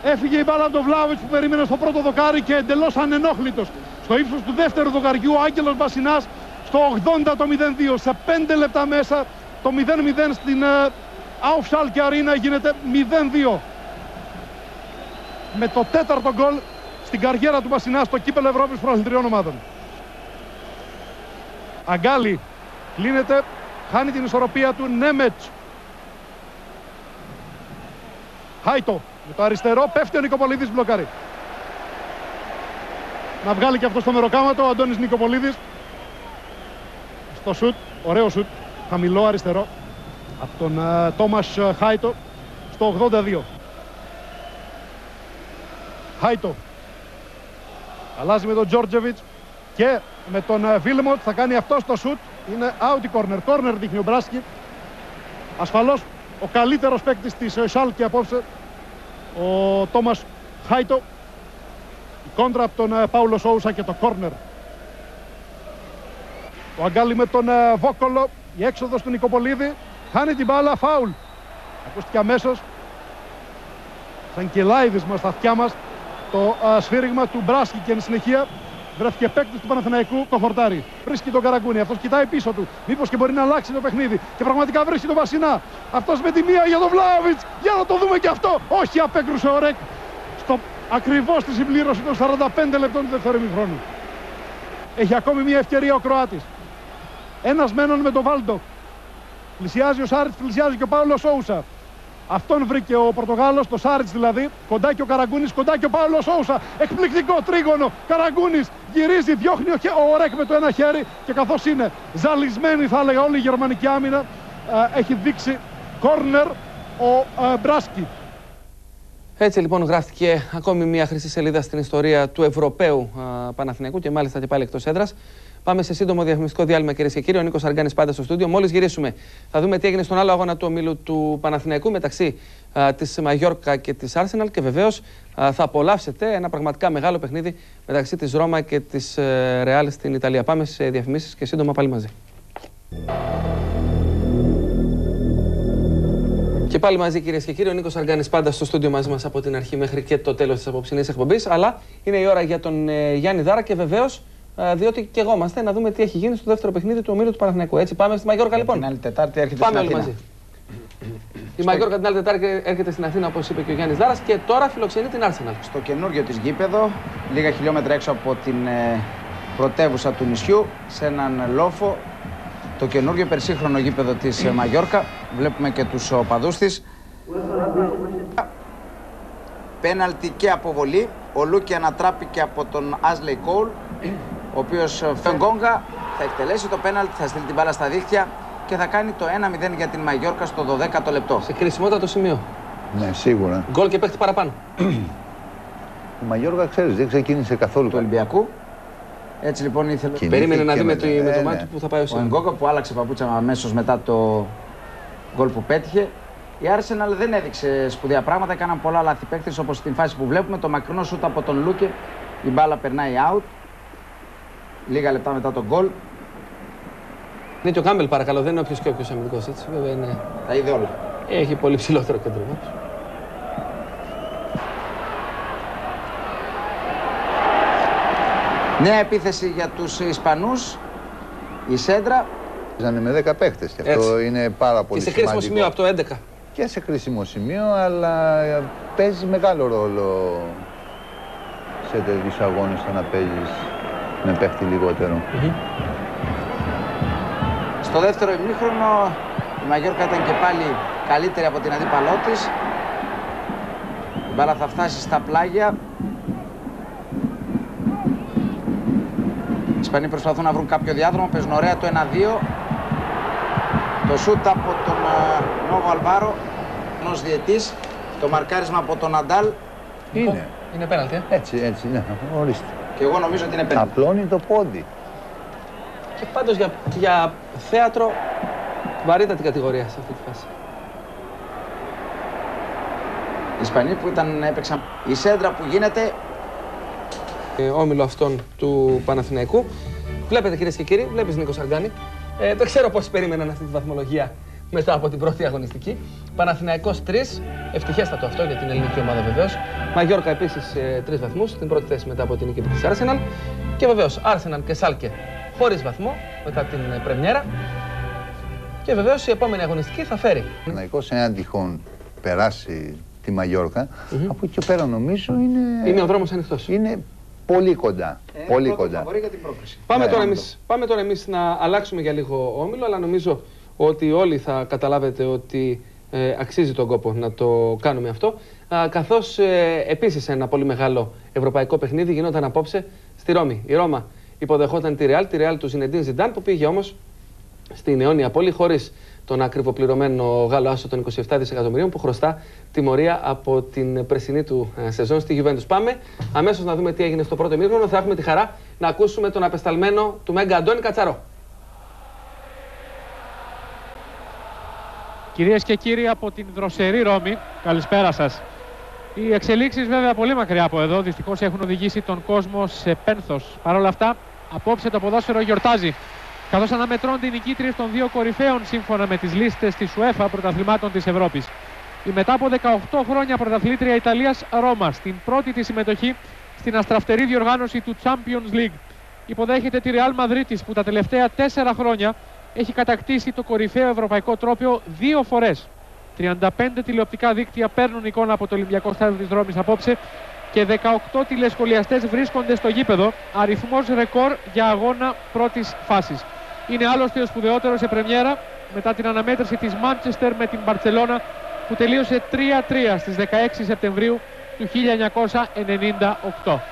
Έφυγε η μπάλα από τον Βλάοβιτς που περίμενε στο πρώτο δοκάρι και εντελώς ανενόχλητος. Στο ύψος του δεύτερου δοκαριού ο Άγγελος Μπασινάς στο 80 το 0-2. Σε 5 λεπτά μέσα το 0-0 στην ε, Αρένα γίνεται 0-2. Με το τέταρτο γκολ στην καριέρα του Μπασινά στο κύπελο Ευρώπης πρωταθλητριών ομάδων. Αγκάλι κλείνεται, χάνει την ισορροπία του Νέμετς Χάιτο με το αριστερό πέφτει ο Νικοπολίδης μπλοκάρει. Να βγάλει και αυτός στο μεροκάματο ο Αντώνης Νικοπολίδης. Στο σουτ, ωραίο σουτ, χαμηλό αριστερό από τον uh, Τόμας Χάιτο στο 82. Χάιτο. Αλλάζει με τον Τζόρτζεβιτς και με τον Βίλμοντ θα κάνει αυτό το σουτ. Είναι out η corner. Corner δείχνει ο Μπράσκι. Ασφαλώς ο καλύτερος παίκτης της Σάλκη απόψε ο Τόμας Χάιτο. Η κόντρα από τον Πάουλο Σόουσα και το κόρνερ ο Αγκάλι με τον Βόκολο. Η έξοδος του Νικοπολίδη. Χάνει την μπάλα. Φάουλ. Ακούστηκε αμέσως. Σαν και λάιδισμα στα αυτιά μας το σφύριγμα του Μπράσκι και εν συνεχεία Βρέθηκε παίκτης του Παναθηναϊκού το χορτάρι. Βρίσκει τον Καραγκούνι. Αυτός κοιτάει πίσω του. Μήπως και μπορεί να αλλάξει το παιχνίδι. Και πραγματικά βρίσκει τον Βασινά. Αυτός με τη μία για τον Βλάοβιτς. Για να το δούμε και αυτό. Όχι, απέκρουσε ο Ρεκ. Στο ακριβώς τη συμπλήρωση των 45 λεπτών του δεύτερου χρόνου. Έχει ακόμη μία ευκαιρία ο Κροάτης. Ένας μένον με τον Βάλντο. Πλησιάζει ο Σάριτς, πλησιάζει και ο Παύλο Σόουσα. Αυτόν βρήκε ο Πορτογάλος, το Σάριτς δηλαδή. Κοντά και ο Καραγκούνης, κοντά και ο Παύλος Σόουσα. Εκπληκτικό τρίγωνο. Καραγκούνης γυρίζει, διώχνει ο Ρεκ με το ένα χέρι και καθώς είναι ζαλισμένη, θα έλεγα, όλη η γερμανική άμυνα, έχει δείξει κόρνερ ο Μπράσκι. Έτσι λοιπόν γράφτηκε ακόμη μια χρυσή σελίδα στην ιστορία του Ευρωπαίου Παναθηναϊκού και μάλιστα και πάλι εκτός έδρας. Πάμε σε σύντομο διαφημιστικό διάλειμμα, κυρίες και κύριοι. Ο Νίκος Αργάνης πάντα στο στούντιο. Μόλις γυρίσουμε, θα δούμε τι έγινε στον άλλο αγώνα του ομίλου του Παναθηναϊκού μεταξύ της Μαγιόρκα και της Arsenal. Και βεβαίως θα απολαύσετε ένα πραγματικά μεγάλο παιχνίδι μεταξύ της Ρώμα και της Ρεάλ στην Ιταλία. Πάμε σε διαφημίσεις και σύντομα πάλι μαζί. Και πάλι μαζί κυρίες και κύριοι, ο Νίκος Αργάνης πάντα στο στούντιο μαζί μας από την αρχή μέχρι και το τέλος της απόψινής εκπομπής. Αλλά είναι η ώρα για τον ε, Γιάννη Δάρα και βεβαίως διότι και εγώ είμαστε να δούμε τι έχει γίνει στο δεύτερο παιχνίδι του ομίλου του Παναθηναϊκού. Έτσι, πάμε στη Μαγιόρκα λοιπόν. Την άλλη Τετάρτη έρχεται πάμε στην όλοι Αθήνα. μαζί. Η Μαγιόρκα την άλλη Τετάρτη έρχεται στην Αθήνα, όπως είπε και ο Γιάννης Δάρα, και τώρα φιλοξενεί την Arsenal. Στο καινούργιο της γήπεδο, λίγα χιλιόμετρα έξω από την ε, πρωτεύουσα του νησιού, σε έναν λόφο. Το καινούργιο περσίχρονο γήπεδο της ε, Μαγιόρκα. Βλέπουμε και τους οπαδούς της. Πέναλτι και αποβολή. Ο Λούκι ανατράπηκε από τον Άσλεϊ Κόουλ, ο οποίος Φεγκόγκα θα εκτελέσει το πέναλτι, θα στείλει την μπάλα στα δίχτυα και θα κάνει το 1-0 για την Μαγιόρκα στο 12ο λεπτό. Σε κρίσιμότατο σημείο. Ναι, σίγουρα. Γκολ και παίχτη παραπάνω. Η Μαγιόργα, ξέρεις, δεν ξεκίνησε καθόλου. Του Ολυμπιακού. Έτσι λοιπόν ήθελε. Κινήθηκε Περίμενε να δει με, μετά. το, με το Ε, μάτι ναι. που θα πάει ο Ο Σίμον. Εγκόκα που άλλαξε παπούτσα αμέσως μετά το γκολ που πέτυχε. Η Arsenal δεν έδειξε σπουδαία πράγματα, έκαναν πολλά λάθη παίκτες όπως στην φάση που βλέπουμε. Το μακρινό σούτ από τον Λούκε, η μπάλα περνάει out. Λίγα λεπτά μετά τον γκολ, Είναι και ο Κάμπελ παρακαλώ, δεν είναι όποιος και όποιος αμυντικός έτσι. Βέβαια είναι... τα είδε όλα. έχει πολύ ψηλότερο κέντρο. βάθος. Νέα επίθεση για τους Ισπανούς. Η Σέντρα Παίζανε με 10 παίχτε και αυτό Έτσι. είναι πάρα Και πολύ σε κρίσιμο σημαντικό. σημείο από το 11. Και σε κρίσιμο σημείο, αλλά ε, παίζει μεγάλο ρόλο σε τέτοιους αγώνες το να παίζεις με παίχτη λιγότερο. Στο δεύτερο ημίχρονο η Μαγιόρκα ήταν και πάλι καλύτερη από την αντίπαλό της. Η μπάλα θα φτάσει στα πλάγια. Οι Ισπανοί προσπαθούν να βρουν κάποιο διάδρομο, παίζουν ωραία το 1-2. Το σούτ από τον ε, Νόβο Αλβάρο, ενός διετής. Το μαρκάρισμα από τον Αντάλ. Είναι. Είναι πέναλτι. Ε. Έτσι, έτσι, ναι, ορίστε. Και εγώ νομίζω ότι είναι πέναλτι. Απλώνει το πόδι. Και πάντως για, για θέατρο βαρύτατη κατηγορία σε αυτή τη φάση. Οι Ισπανοί που ήταν, έπαιξαν η σέντρα που γίνεται Ε, όμιλο αυτών του Παναθηναϊκού. Βλέπετε κυρίες και κύριοι, βλέπεις Νίκο Σαργκάνη. Ε, δεν ξέρω πόσοι περίμεναν αυτή τη βαθμολογία μετά από την πρώτη αγωνιστική. Παναθηναϊκός 3, ευτυχέστατο αυτό για την ελληνική ομάδα βεβαίως. Μαγιόρκα επίσης 3 βαθμούς, στην πρώτη θέση μετά από την νίκη της Arsenal. Και βεβαίως Arsenal και Σάλκε χωρίς βαθμό μετά την ε, πρεμιέρα. Και βεβαίως η επόμενη αγωνιστική θα φέρει. Ο Ναϊκός, εάν τυχόν περάσει τη Μαγιόρκα, από εκεί και πέρα νομίζω είναι, Είναι ο δρόμος ανοιχτός. είναι πολύ κοντά. πολύ πρώτο κοντά. φαβορί για την πρόκριση. Πάμε, Ναι, τώρα όντω. εμείς, πάμε τώρα εμείς να αλλάξουμε για λίγο όμιλο, αλλά νομίζω ότι όλοι θα καταλάβετε ότι ε, αξίζει τον κόπο να το κάνουμε αυτό. Α, καθώς ε, επίσης ένα πολύ μεγάλο ευρωπαϊκό παιχνίδι γινόταν απόψε στη Ρώμη. Η Ρώμα υποδεχόταν τη Ρεάλ, τη Ρεάλ του Ζινεντίν Ζιντάν που πήγε όμως στην αιώνια πόλη χωρίς τον ακριβοπληρωμένο Γάλλο άσο των 27 δισεκατομμυρίων που χρωστά τιμωρία από την πρεσινή του ε, σεζόν στη Juventus. Πάμε αμέσως να δούμε τι έγινε στο πρώτο μήνυμα. Θα έχουμε τη χαρά να ακούσουμε τον απεσταλμένο του Μέγκα Αντώνη Κατσαρό. Κυρίες και κύριοι από την δροσερή Ρώμη, καλησπέρα σας. Οι εξελίξεις βέβαια πολύ μακριά από εδώ, δυστυχώς έχουν οδηγήσει τον κόσμο σε πένθος. Παρ' όλα αυτά, απόψε το ποδόσφαιρο γιορτάζει. Καθώς αναμετρώνται οι νικήτριες των δύο κορυφαίων σύμφωνα με τις λίστες της UEFA πρωταθλημάτων της Ευρώπης. Η μετά από 18 χρόνια πρωταθλήτρια Ιταλίας Ρώμα στην πρώτη της συμμετοχή στην αστραφτερή διοργάνωση του Champions League. Υποδέχεται τη Real Madrid που τα τελευταία τέσσερα χρόνια έχει κατακτήσει το κορυφαίο ευρωπαϊκό τρόπαιο δύο φορές. 35 τηλεοπτικά δίκτυα παίρνουν εικόνα από το Ολυμπιακό Στάδιο της Ρώμης απόψε και 18 τηλεσχολιαστές βρίσκονται στο γήπεδο, αριθμός ρεκόρ για αγώνα πρώτης φάσης. Είναι άλλωστε ο σπουδαιότερος σε πρεμιέρα μετά την αναμέτρηση της Μάντσεστερ με την Μπαρτσελώνα που τελείωσε 3-3 στις 16 Σεπτεμβρίου του 1998.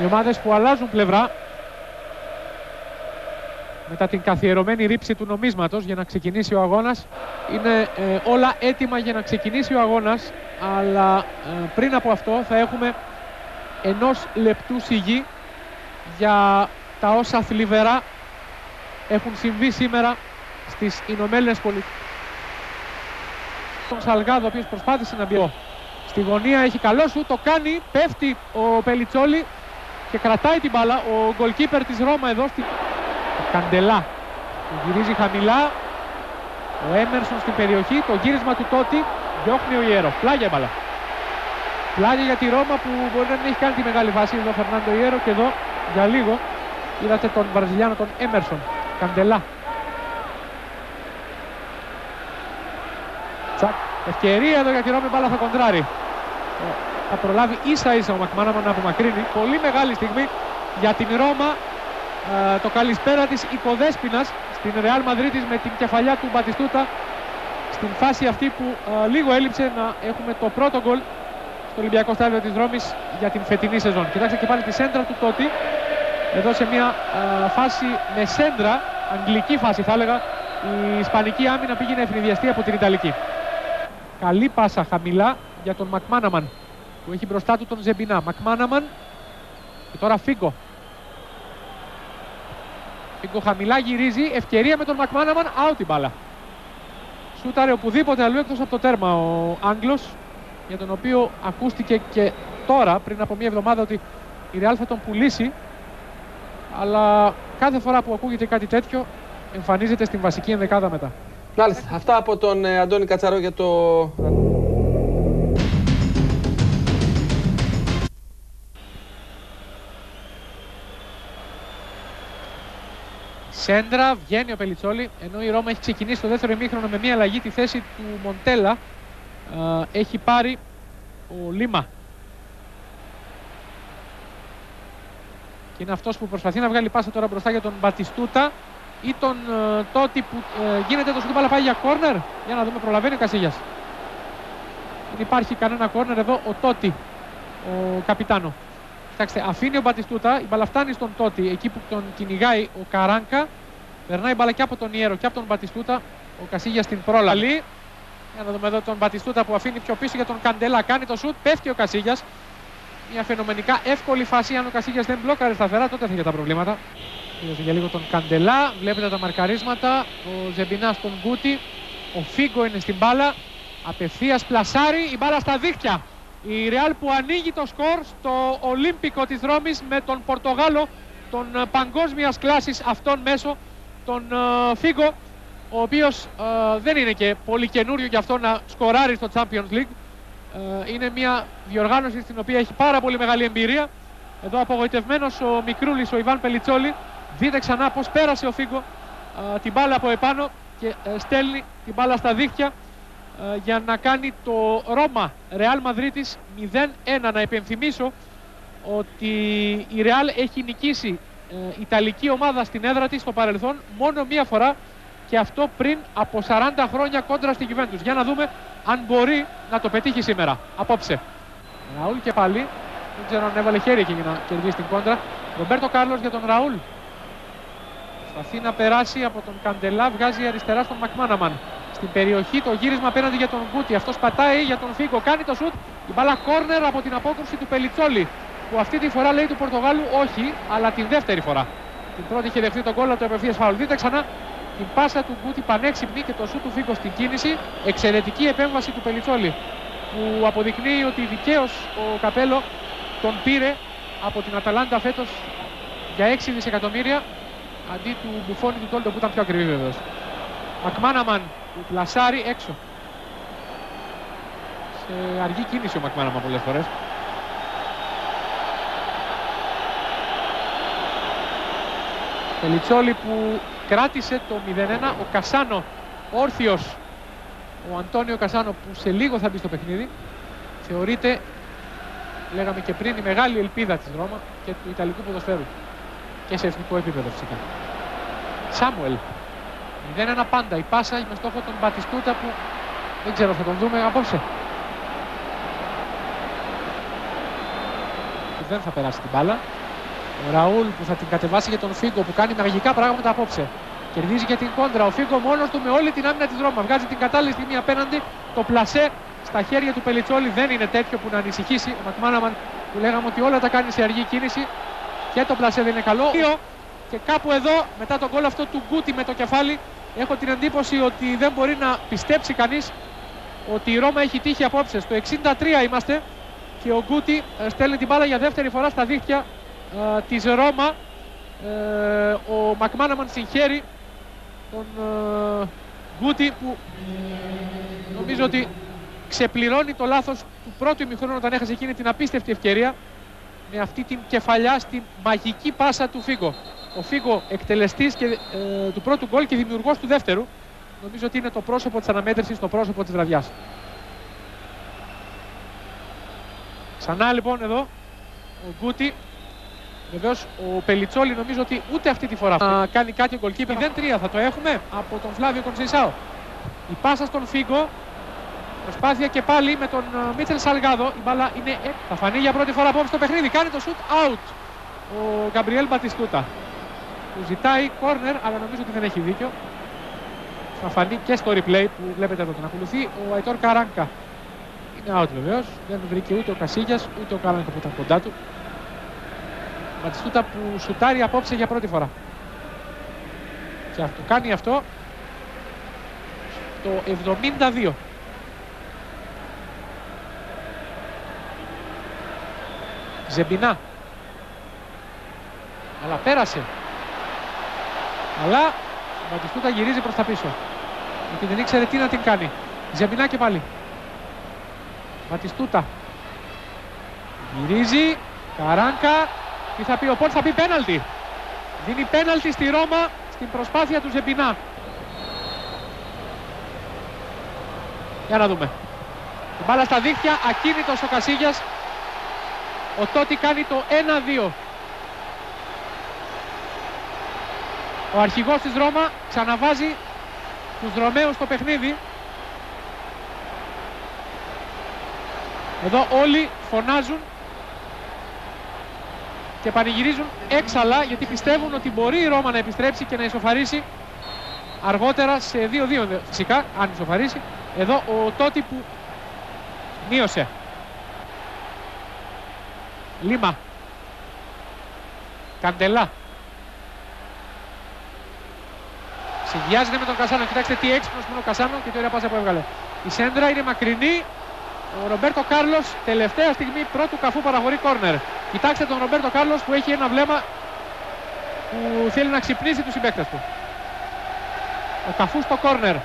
Οι ομάδες που αλλάζουν πλευρά μετά την καθιερωμένη ρήψη του νομίσματος για να ξεκινήσει ο αγώνας είναι ε, όλα έτοιμα για να ξεκινήσει ο αγώνας αλλά ε, πριν από αυτό θα έχουμε ενός λεπτού σιγή για τα όσα θλιβερά έχουν συμβεί σήμερα στις Ηνωμένες Πολιτείες. Τον Σαλγάδο ο οποίος προσπάθησε να μπει στη γωνία έχει καλό σου, το κάνει, πέφτει ο Πελιτσόλη και κρατάει την μπάλα. Ο γκολκίπερ της Ρώμα εδώ στην Καντελά. Που γυρίζει χαμηλά. Ο Έμερσον στην περιοχή. Το γύρισμα του Τότι διώχνει ο Ιέρο. Πλάγια μπάλα. Πλάγια για τη Ρώμα που μπορεί να μην έχει κάνει τη μεγάλη βάση εδώ Φερνάντο Ιέρο. Και εδώ για λίγο είδατε τον Βραζιλιάνο τον Έμερσον. Καντελά. Τσακ. Ευκαιρία εδώ για τη Ρώμη. Μπάλα θα κοντράρει. Ε, ε, θα προλάβει ίσα ίσα ο Μακμάναμαν να απομακρύνει. Πολύ μεγάλη στιγμή για την Ρώμα. Ε, το καλησπέρα της Οικοδέσποινας στην Ρεάλ Μαδρίτης με την κεφαλιά του Μπατιστούτα στην φάση αυτή που ε, λίγο έλειψε να έχουμε το πρώτο γκολ στο Ολυμπιακό Στάδιο της Ρώμης για την φετινή σεζόν. Κοιτάξτε και πάλι τη σέντρα του Τότι εδώ σε μια ε, φάση με σέντρα, αγγλική φάση θα έλεγα, η Ισπανική άμυνα πήγε να ευνηδιαστεί από την Ιταλική. Καλή πάσα χαμηλά για τον Μακμάναμαν που έχει μπροστά του τον Ζεμπινά. Μακμάναμαν και τώρα Φίγκο. Φίγκο χαμηλά γυρίζει, ευκαιρία με τον Μακμάναμαν, out η μπάλα. Σούταρε οπουδήποτε αλλού εκτός από το τέρμα ο Άγγλος για τον οποίο ακούστηκε και τώρα πριν από μια εβδομάδα ότι η Real θα τον πουλήσει αλλά κάθε φορά που ακούγεται κάτι τέτοιο εμφανίζεται στην βασική ενδεκάδα μετά. Μάλιστα. Αυτά από τον ε, Αντώνη Κατσαρό για το... Σέντρα, βγαίνει ο Πελιτσόλη, ενώ η Ρώμα έχει ξεκινήσει το δεύτερο ημίχρονο με μια αλλαγή τη θέση του Μοντέλα. έχει πάρει ο Λίμα. Και είναι αυτός που προσπαθεί να βγάλει πάσα τώρα μπροστά για τον Μπατιστούτα ή τον ε, Τότι που ε, γίνεται το σούτ πάει για κόρνερ. Για να δούμε, προλαβαίνει ο Κασίγιας. Δεν υπάρχει κανένα κόρνερ εδώ ο Τότι, ο καπιτάνο. Κοιτάξτε, αφήνει ο Μπατιστούτα, η μπαλά φτάνει στον Τότι, εκεί που τον κυνηγάει ο Καράνκα. Περνάει η μπαλά και από τον Ιέρο και από τον Μπατιστούτα. Ο Κασίγια στην πρόλαλη. Για να δούμε εδώ τον Μπατιστούτα που αφήνει πιο πίσω για τον Καντέλα. Κάνει το σουτ, πέφτει ο Κασίγιας. Μια φαινομενικά εύκολη φάση. Αν ο Κασίγιας δεν μπλόκαρε σταθερά, τότε θα είχε τα προβλήματα. Είδατε για λίγο τον Καντελά. Βλέπετε τα μαρκαρίσματα. Ο Ζεμπινάς στον Γκούτι. Ο Φίγκο είναι στην μπάλα. Απευθείας πλασάρι. Η μπάλα στα δίχτυα. Η Ρεάλ που ανοίγει το σκορ στο Ολύμπικο της Ρώμης με τον Πορτογάλο, τον ε, παγκόσμιας κλάσης αυτόν μέσω, τον ε, Φίγκο, ο οποίος ε, δεν είναι και πολύ καινούριο για αυτό να σκοράρει στο Champions League. είναι μια διοργάνωση στην οποία έχει πάρα πολύ μεγάλη εμπειρία. Εδώ απογοητευμένος ο μικρούλης, ο Ιβάν Πελιτσόλη. Δείτε ξανά πώς πέρασε ο Φίγκο την μπάλα από επάνω και στέλνει την μπάλα στα δίχτυα ε, για να κάνει το Ρώμα Ρεάλ Μαδρίτης 0-1. Να υπενθυμίσω ότι η Ρεάλ έχει νικήσει ε, Ιταλική ομάδα στην έδρα της στο παρελθόν μόνο μία φορά και αυτό πριν από 40 χρόνια κόντρα στη Juventus. Για να δούμε αν μπορεί να το πετύχει σήμερα, απόψε. Ραούλ και πάλι. Δεν ξέρω αν έβαλε χέρι εκεί για να κερδίσει την κόντρα. Ρομπέρτο Κάρλος για τον Ραούλ. Προσπαθεί να περάσει από τον Καντελά, βγάζει αριστερά στον Μακμάναμαν στην περιοχή. Το γύρισμα απέναντι για τον Γκούτι. Αυτός πατάει για τον Φίγκο. Κάνει το σουτ. Η μπάλα κόρνερ από την απόκρουση του Πελιτσόλη. Που αυτή τη φορά λέει του Πορτογάλου όχι, αλλά την δεύτερη φορά. Την πρώτη είχε δεχτεί τον κόλλο του απευθεία φάουλ. Δείτε ξανά την πάσα του Γκούτι πανέξυπνη και το σουτ του Φίγκο στην κίνηση. Εξαιρετική επέμβαση του Πελιτσόλη. Που αποδεικνύει ότι δικαίως ο Καπέλο τον πήρε από την Αταλάντα φέτος για 6 δισεκατομμύρια αντί του Μπουφόνι του Τόλτο που ήταν πιο ακριβή βεβαίως. Μακμάναμαν του πλασάρει έξω. Σε αργή κίνηση ο Μακμάναμαν πολλές φορές. Τελιτσόλη που κράτησε το 0-1. Ο Κασάνο όρθιος. Ο Αντώνιο Κασάνο που σε λίγο θα μπει στο παιχνίδι. Θεωρείται, λέγαμε και πριν, η μεγάλη ελπίδα της Ρώμα και του Ιταλικού ποδοσφαίρου. Και σε εθνικό επίπεδο φυσικά. Σάμουελ 0-1 πάντα. Η πάσα με στόχο τον Μπατιστούτα που δεν ξέρω θα τον δούμε απόψε. Δεν θα περάσει την μπάλα. Ο Ραούλ που θα την κατεβάσει για τον Φίγκο που κάνει μαγικά πράγματα απόψε. Κερδίζει και την κόντρα. Ο Φίγκο μόνος του με όλη την άμυνα της Ρώμας. Βγάζει την κατάλληλη στιγμή απέναντι. Το πλασέ στα χέρια του Πελιτσόλη δεν είναι τέτοιο που να ανησυχήσει. Ο Μακμάναμαν που λέγαμε ότι όλα τα κάνει σε αργή κίνηση. Και το πλασέ δεν είναι καλό. Και κάπου εδώ μετά τον γκολ αυτό του Γκούτι με το κεφάλι έχω την εντύπωση ότι δεν μπορεί να πιστέψει κανείς ότι η Ρώμα έχει τύχει απόψες. Στο 63 είμαστε και ο Γκούτι ε, στέλνει την μπάλα για δεύτερη φορά στα δίχτυα ε, της Ρώμα. Ε, ο Μακμάναμαν συγχαίρει τον ε, Γκούτι που νομίζω ότι ξεπληρώνει το λάθος του πρώτου ημιχρόνου όταν έχασε εκείνη την απίστευτη ευκαιρία με αυτή την κεφαλιά στην μαγική πάσα του Φίγκο ο Φίγκο εκτελεστής και, ε, του πρώτου γκολ και δημιουργός του δεύτερου. νομίζω ότι είναι το πρόσωπο της αναμέτρησης, το πρόσωπο της βραδιάς. Ξανά λοιπόν εδώ ο Γκούτι. Βεβαίως ο Πελιτσόλη νομίζω ότι ούτε αυτή τη φορά θα κάνει κάτι ο goalkeeper. 0-3 θα το έχουμε από τον Φλάβιο Κονσεϊσάο. Η πάσα στον Φίγκο. Προσπάθεια και πάλι με τον ε, Μίτσελ Σαλγάδο. Η μπάλα είναι. Ε, θα φανεί για πρώτη φορά απόψε στο παιχνίδι. Κάνει το shoot out. Ο Γκαμπριέλ Μπατιστούτα. Του ζητάει corner, αλλά νομίζω ότι δεν έχει δίκιο. Θα φανεί και στο replay που βλέπετε εδώ. Τον ακολουθεί ο Αϊτόρ Καράνκα. Είναι out βεβαίως. Δεν βρήκε ούτε ο Κασίγια ούτε ο Καράνκα που ήταν κοντά του. Μπατιστούτα που σουτάρει απόψε για πρώτη φορά. Και αυτό κάνει αυτό το 72. Ζεμπινά. Αλλά πέρασε. Αλλά ο Μπατιστούτα γυρίζει προς τα πίσω. Γιατί δεν ήξερε τι να την κάνει. Ζεμπινά και πάλι. Μπατιστούτα. Γυρίζει. Καράνκα. Τι θα πει ο Πολ, θα πει πέναλτι. Δίνει πέναλτι στη Ρώμα στην προσπάθεια του Ζεμπινά. Για να δούμε. Την μπάλα στα δίχτυα, ακίνητος ο Κασίγιας. Ο Τότι κάνει το 1-2. Ο αρχηγός της Ρώμα ξαναβάζει τους Ρωμαίους στο παιχνίδι. Εδώ όλοι φωνάζουν και πανηγυρίζουν έξαλα γιατί πιστεύουν ότι μπορεί η Ρώμα να επιστρέψει και να ισοφαρίσει αργότερα σε 2-2 φυσικά αν ισοφαρίσει. Εδώ ο Τότι που μείωσε. Λίμα. Καντελά Συνδυάζεται με τον Κασάνο. Κοιτάξτε τι έξυπνος που είναι ο Κασάνο και τι ωραία πάσα που έβγαλε. Η σέντρα είναι μακρινή. Ο Ρομπέρτο Κάρλος τελευταία στιγμή πρώτου καφού παραχωρεί κόρνερ. Κοιτάξτε τον Ρομπέρτο Κάρλος που έχει ένα βλέμμα που θέλει να ξυπνήσει τους συμπαίκτες του. Ο καφού στο κόρνερ.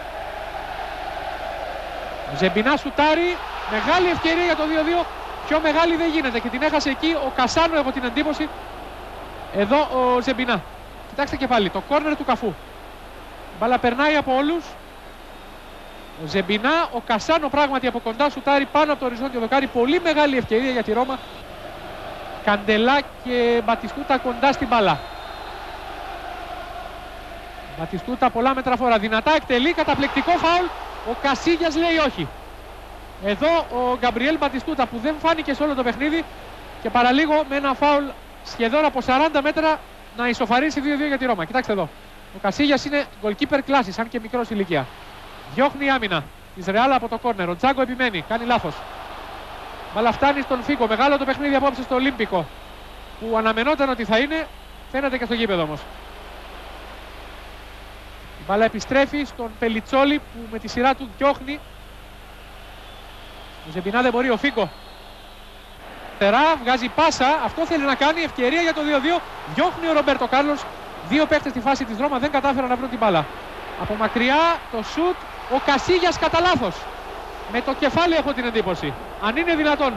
Ο Ζεμπινά σουτάρει. Μεγάλη ευκαιρία για το 2-2. Πιο μεγάλη δεν γίνεται και την έχασε εκεί ο Κασάνο έχω την εντύπωση. Εδώ ο Ζεμπινά. Κοιτάξτε και πάλι το κόρνερ του καφού. Μπαλά περνάει από όλους. Ο Ζεμπινά, ο Κασάνο πράγματι από κοντά σουτάρει πάνω από το οριζόντιο δοκάρι. Πολύ μεγάλη ευκαιρία για τη Ρώμα. Καντελά και Μπατιστούτα κοντά στην μπάλα. Μπατιστούτα πολλά μέτρα φορά. Δυνατά εκτελεί, καταπληκτικό φάουλ. Ο Κασίγιας λέει όχι. Εδώ ο Γκαμπριέλ Μπατιστούτα που δεν φάνηκε σε όλο το παιχνίδι και παραλίγο με ένα φάουλ σχεδόν από 40 μέτρα να ισοφαρίσει 2-2 για τη Ρώμα. Κοιτάξτε εδώ. Ο Κασίγια είναι goalkeeper κλάσης, αν και μικρός ηλικία. Διώχνει η άμυνα της Ρεάλα από το κόρνερ. Ο Τζάγκο επιμένει, κάνει λάθος. Μπαλά φτάνει στον Φίγκο. Μεγάλο το παιχνίδι απόψε στο Ολύμπικο. Που αναμενόταν ότι θα είναι, φαίνεται και στο γήπεδο όμως. Η μπαλά επιστρέφει στον Πελιτσόλη που με τη σειρά του διώχνει. Ο Ζεμπινά δεν μπορεί, ο Φίγκο. Τερά, βγάζει πάσα, αυτό θέλει να κάνει, ευκαιρία για το 2-2. Διώχνει ο Ρομπέρτο Κάρλος Δύο παίχτες στη φάση της Ρώμα δεν κατάφεραν να βρουν την μπάλα. Από μακριά το σουτ ο Κασίγια κατά λάθος. Με το κεφάλι έχω την εντύπωση. Αν είναι δυνατόν.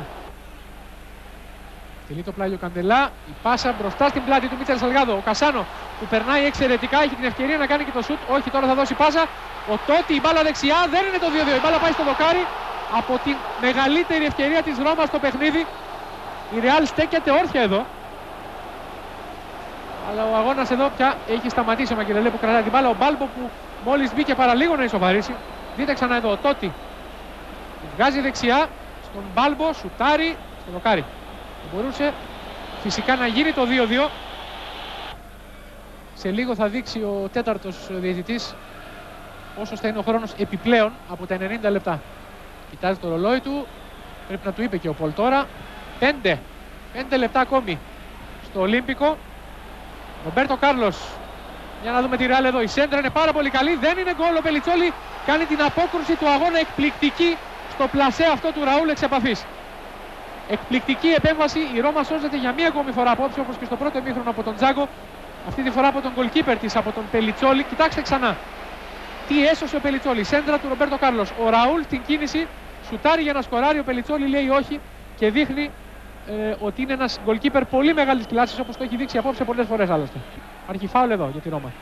Τελεί το πλάγιο Καντελά. Η πάσα μπροστά στην πλάτη του Μίτσελ Σαλγάδο. Ο Κασάνο που περνάει εξαιρετικά έχει την ευκαιρία να κάνει και το σουτ. Όχι, τώρα θα δώσει πάσα. Ο Τότι η μπάλα δεξιά δεν είναι το 2-2. Η μπάλα πάει στο δοκάρι. Από την μεγαλύτερη ευκαιρία της Ρώμας στο παιχνίδι. Η Ρεάλ στέκεται όρθια εδώ. Αλλά ο αγώνας εδώ πια έχει σταματήσει ο Μαγκελελέ που κρατάει την μπάλα. Ο Μπάλμπο που μόλις μπήκε παραλίγο να ισοβαρήσει. Δείτε ξανά εδώ ο Τότι. Βγάζει δεξιά στον Μπάλμπο, σουτάρει στο δοκάρι. Μπορούσε φυσικά να γίνει το 2-2. Σε λίγο θα δείξει ο τέταρτος διαιτητής όσο θα είναι ο χρόνος επιπλέον από τα 90 λεπτά. Κοιτάζει το ρολόι του. Πρέπει να του είπε και ο Πολ τώρα. 5. 5 λεπτά ακόμη στο Ολύμπικο. Ρομπέρτο Κάρλος. Για να δούμε τη Ρεάλ εδώ. Η σέντρα είναι πάρα πολύ καλή. Δεν είναι γκολ. Ο Πελιτσόλη κάνει την απόκρουση του αγώνα εκπληκτική στο πλασέ αυτό του Ραούλ εξ επαφής. Εκπληκτική επέμβαση. Η Ρώμα σώζεται για μία ακόμη φορά απόψε όπως και στο πρώτο ημίχρονο από τον Τζάγκο. Αυτή τη φορά από τον goalkeeper της, από τον Πελιτσόλη. Κοιτάξτε ξανά. Τι έσωσε ο Πελιτσόλη. Σέντρα του Ρομπέρτο Κάρλος. Ο Ραούλ την κίνηση σουτάρει για να σκοράρει. Ο Πελιτσόλη λέει όχι και δείχνει ε, ότι είναι ένας goalkeeper πολύ μεγάλης κλάσης όπως το έχει δείξει απόψε πολλές φορές άλλωστε. Υπάρχει φάουλ εδώ για τη Ρώμα.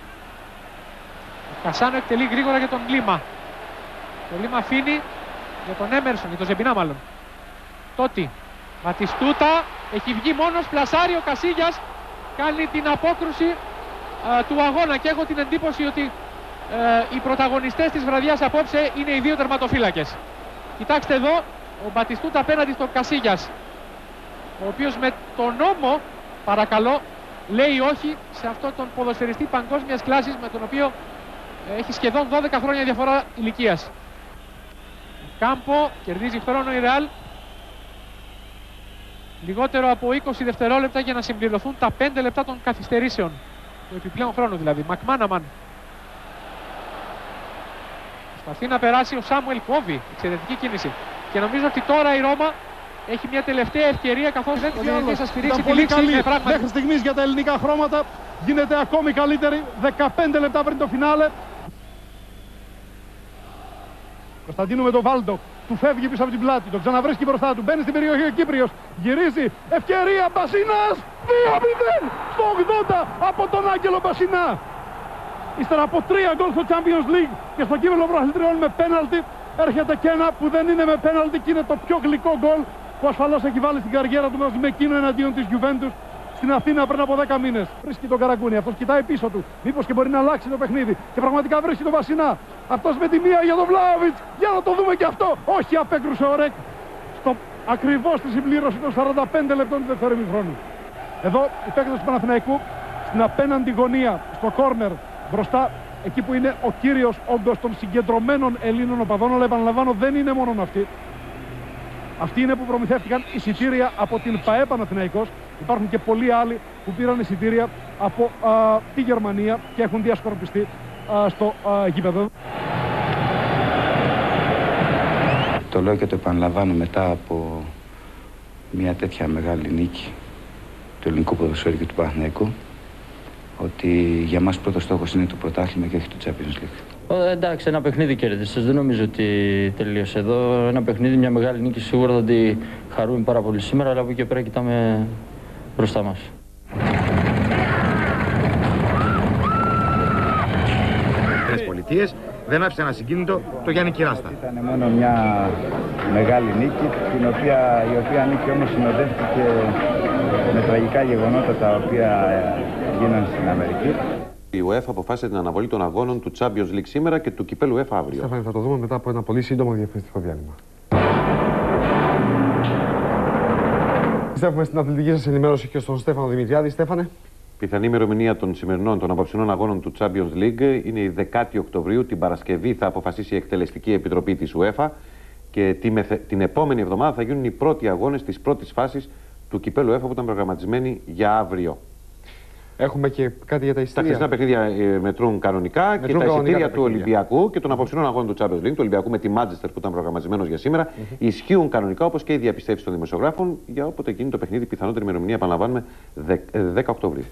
Ο Κασάνο εκτελεί γρήγορα για τον Λίμα. Το Λίμα αφήνει για τον Έμερσον, για τον Ζεμπινά μάλλον. Τότι. Ματιστούτα. Έχει βγει μόνος. Πλασάρει ο Κασίγιας. Κάνει την απόκρουση α, του αγώνα και έχω την εντύπωση ότι ε, οι πρωταγωνιστές της βραδιάς απόψε είναι οι δύο τερματοφύλακες. Κοιτάξτε εδώ, ο Μπατιστούτα απέναντι στον Κασίγιας, ο οποίος με τον νόμο, παρακαλώ, λέει όχι σε αυτόν τον ποδοσφαιριστή παγκόσμιας κλάσης με τον οποίο ε, έχει σχεδόν 12 χρόνια διαφορά ηλικίας. Κάμπο, κερδίζει χρόνο η Ρεάλ. Λιγότερο από 20 δευτερόλεπτα για να συμπληρωθούν τα 5 λεπτά των καθυστερήσεων. Του επιπλέον χρόνου δηλαδή. Μακμάναμαν. Προσπαθεί να περάσει ο Σάμουελ Κόβι. Εξαιρετική κίνηση. Και νομίζω ότι τώρα η Ρώμα έχει μια τελευταία ευκαιρία καθώς δεν ο διαιτητής θα στηρίξει τη λήξη με πράγματι. Μέχρι στιγμής για τα ελληνικά χρώματα γίνεται ακόμη καλύτερη 15 λεπτά πριν το φινάλε. Κωνσταντίνου με τον Βάλντο. Του φεύγει πίσω από την πλάτη. Το ξαναβρίσκει μπροστά του. Μπαίνει στην περιοχή ο Κύπριος. Γυρίζει. Ευκαιρία Μπασίνας. 2-0 στο 80 από τον Άγγελο Μπασινά. Ύστερα από τρία γκολ στο Champions League και στο κύπελο προαθλητριών με πέναλτι έρχεται και ένα που δεν είναι με πέναλτι και είναι το πιο γλυκό γκολ που ασφαλώς έχει βάλει στην καριέρα του μαζί με εκείνο εναντίον της Juventus στην Αθήνα πριν από 10 μήνες. Βρίσκει τον Καραγκούνι, αυτός κοιτάει πίσω του. Μήπως και μπορεί να αλλάξει το παιχνίδι. Και πραγματικά βρίσκει τον Βασινά. Αυτός με τη μία για τον Βλάοβιτς. Για να το δούμε και αυτό. Όχι απέκρουσε ο Ρεκ. Στο ακριβώς τη συμπλήρωση των 45 λεπτών του δεύτερου χρόνου. Εδώ η παίκτες του Παναθηναϊκού στην απέναντι γωνία, στο κόρνερ μπροστά εκεί που είναι ο κύριος όγκος των συγκεντρωμένων Ελλήνων οπαδών αλλά επαναλαμβάνω δεν είναι μόνο αυτοί αυτοί είναι που προμηθεύτηκαν εισιτήρια από την ΠαΕ Παναθηναϊκός υπάρχουν και πολλοί άλλοι που πήραν εισιτήρια από α, τη Γερμανία και έχουν διασκορπιστεί α, στο α, γήπεδο Το λέω και το επαναλαμβάνω μετά από μια τέτοια μεγάλη νίκη του ελληνικού ποδοσφαίρου και του Παναθηναϊκού ότι για μας πρώτος στόχος είναι το πρωτάθλημα και όχι το Champions League. Ε, εντάξει, ένα παιχνίδι κέρδισες. Δεν νομίζω ότι τελείωσε εδώ. Ένα παιχνίδι, μια μεγάλη νίκη. Σίγουρα θα τη χαρούμε πάρα πολύ σήμερα, αλλά από εκεί και πέρα κοιτάμε μπροστά μας. Πολιτείες δεν άφησε ένα συγκίνητο το Γιάννη Κυράστα. Ήταν μόνο μια μεγάλη νίκη, την οποία, η οποία νίκη όμως συνοδεύτηκε με τραγικά γεγονότα τα οποία γίνανε στην Αμερική. Η UEFA αποφάσισε την αναβολή των αγώνων του Champions League σήμερα και του κυπέλου UEFA αύριο. Στέφανε, θα το δούμε μετά από ένα πολύ σύντομο διαφημιστικό διάλειμμα. Πιστεύουμε στην αθλητική σας ενημέρωση και στον Στέφανο Δημητριάδη. Στέφανε. Πιθανή ημερομηνία των σημερινών των απόψινών αγώνων του Champions League είναι η 10η Οκτωβρίου. Την Παρασκευή θα αποφασίσει η Εκτελεστική Επιτροπή της UEFA και την επόμενη εβδομάδα θα γίνουν οι πρώτοι αγώνες της πρώτης φάσης του κυπέλου UEFA που ήταν προγραμματισμένοι για αύριο. Έχουμε και κάτι για τα Τα εισιτήρια. χθεσινά παιχνίδια ε, μετρούν κανονικά και Μετρούν τα κανονικά εισιτήρια τα του παιχνίδια. Ολυμπιακού και των απόψινών αγώνων του Champions League, του Ολυμπιακού με τη Manchester που ήταν προγραμματισμένος για σήμερα, ισχύουν κανονικά όπως και οι διαπιστεύσεις των δημοσιογράφων για όποτε γίνει το παιχνίδι. Πιθανότερη ημερομηνία, επαναλαμβάνουμε, δε- ε, 10 Οκτωβρίου.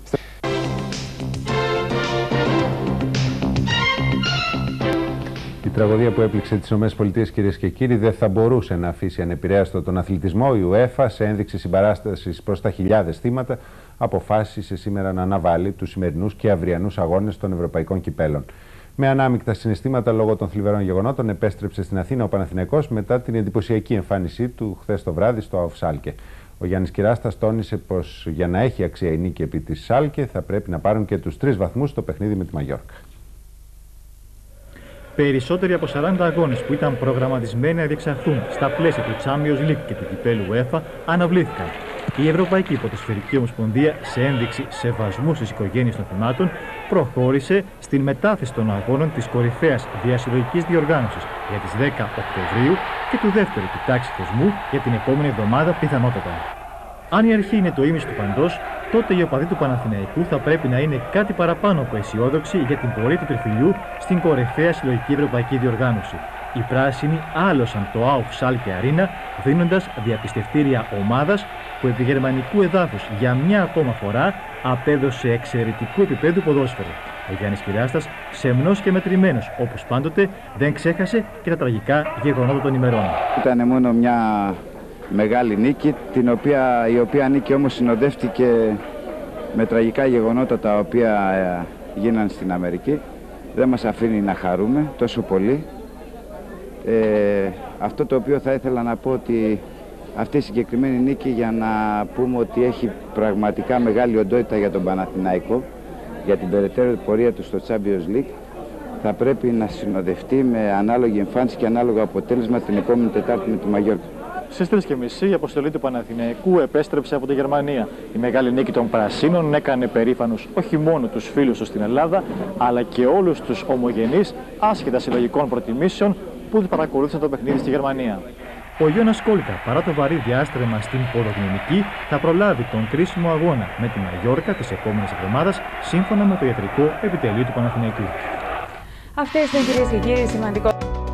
Η τραγωδία που έπληξε τις ΗΠΑ, κυρίες και κύριοι, δεν θα μπορούσε να αφήσει ανεπηρέαστο τον αθλητισμό. Η UEFA, σε ένδειξη συμπαράστασης προς τα χιλιάδες θύματα, αποφάσισε σήμερα να αναβάλει τους σημερινούς και αυριανούς αγώνες των Ευρωπαϊκών Κυπέλων. Με ανάμεικτα συναισθήματα λόγω των θλιβερών γεγονότων, επέστρεψε στην Αθήνα ο Παναθηναϊκός μετά την εντυπωσιακή εμφάνισή του χθες το βράδυ στο Αουφσάλκε. Ο Γιάννης Κυράστας τόνισε πως για να έχει αξία η νίκη επί της Σάλκε θα πρέπει να πάρουν και τους τρεις βαθμούς στο παιχνίδι με τη Μαγιόρκα. Περισσότεροι από 40 αγώνες που ήταν προγραμματισμένοι να διεξαχθούν στα πλαίσια του Champions League και του κυπέλου UEFA αναβλήθηκαν. Η Ευρωπαϊκή Ποδοσφαιρική Ομοσπονδία, σε ένδειξη σεβασμού στις οικογένειες των θυμάτων, προχώρησε στην μετάθεση των αγώνων της κορυφαίας διασυλλογικής διοργάνωσης για τις 10 Οκτωβρίου και του δεύτερου του τάξη θεσμού για την επόμενη εβδομάδα πιθανότατα. Αν η αρχή είναι το ίμιση του παντός, τότε οι οπαδοί του Παναθηναϊκού θα πρέπει να είναι κάτι παραπάνω από αισιόδοξοι για την πορεία του τριφυλιού στην κορυφαία συλλογική ευρωπαϊκή διοργάνωση. Οι πράσινοι άλωσαν το ΑΟΦ Σάλκε Αρίνα, δίνοντας διαπιστευτήρια ομάδας που επί γερμανικού εδάφους για μια ακόμα φορά απέδωσε εξαιρετικού επίπεδου ποδόσφαιρο. Ο Γιάννης Κυράστας, σεμνός και μετρημένος όπως πάντοτε, δεν ξέχασε και τα τραγικά γεγονότα των ημερών. Ήταν μόνο μια μεγάλη νίκη, την οποία, η οποία νίκη όμως συνοδεύτηκε με τραγικά γεγονότα τα οποία ε, γίναν στην Αμερική. δεν μας αφήνει να χαρούμε τόσο πολύ. Ε, αυτό το οποίο θα ήθελα να πω ότι αυτή η συγκεκριμένη νίκη για να πούμε ότι έχει πραγματικά μεγάλη οντότητα για τον Παναθηναϊκό για την περαιτέρω πορεία του στο Champions League θα πρέπει να συνοδευτεί με ανάλογη εμφάνιση και ανάλογο αποτέλεσμα την επόμενη Τετάρτη με τη Μαγιόρκα. Στι 3.30 η αποστολή του Παναθηναϊκού επέστρεψε από τη Γερμανία. Η μεγάλη νίκη των Πρασίνων έκανε περήφανους όχι μόνο τους φίλους τους στην Ελλάδα, αλλά και όλους τους ομογενείς, άσχετα συλλογικών προτιμήσεων που παρακολούθησαν το παιχνίδι στη Γερμανία; Ο Γιώνας Κόλκα, παρά το βαρύ διάστρεμα στην ποδογνωμική, θα προλάβει τον κρίσιμο αγώνα με τη Μαγιόρκα τη επόμενη εβδομάδα, σύμφωνα με το ιατρικό επιτελείο του Παναθηναϊκού. Αυτές ήταν κυρίες και κύριοι σημαντικό.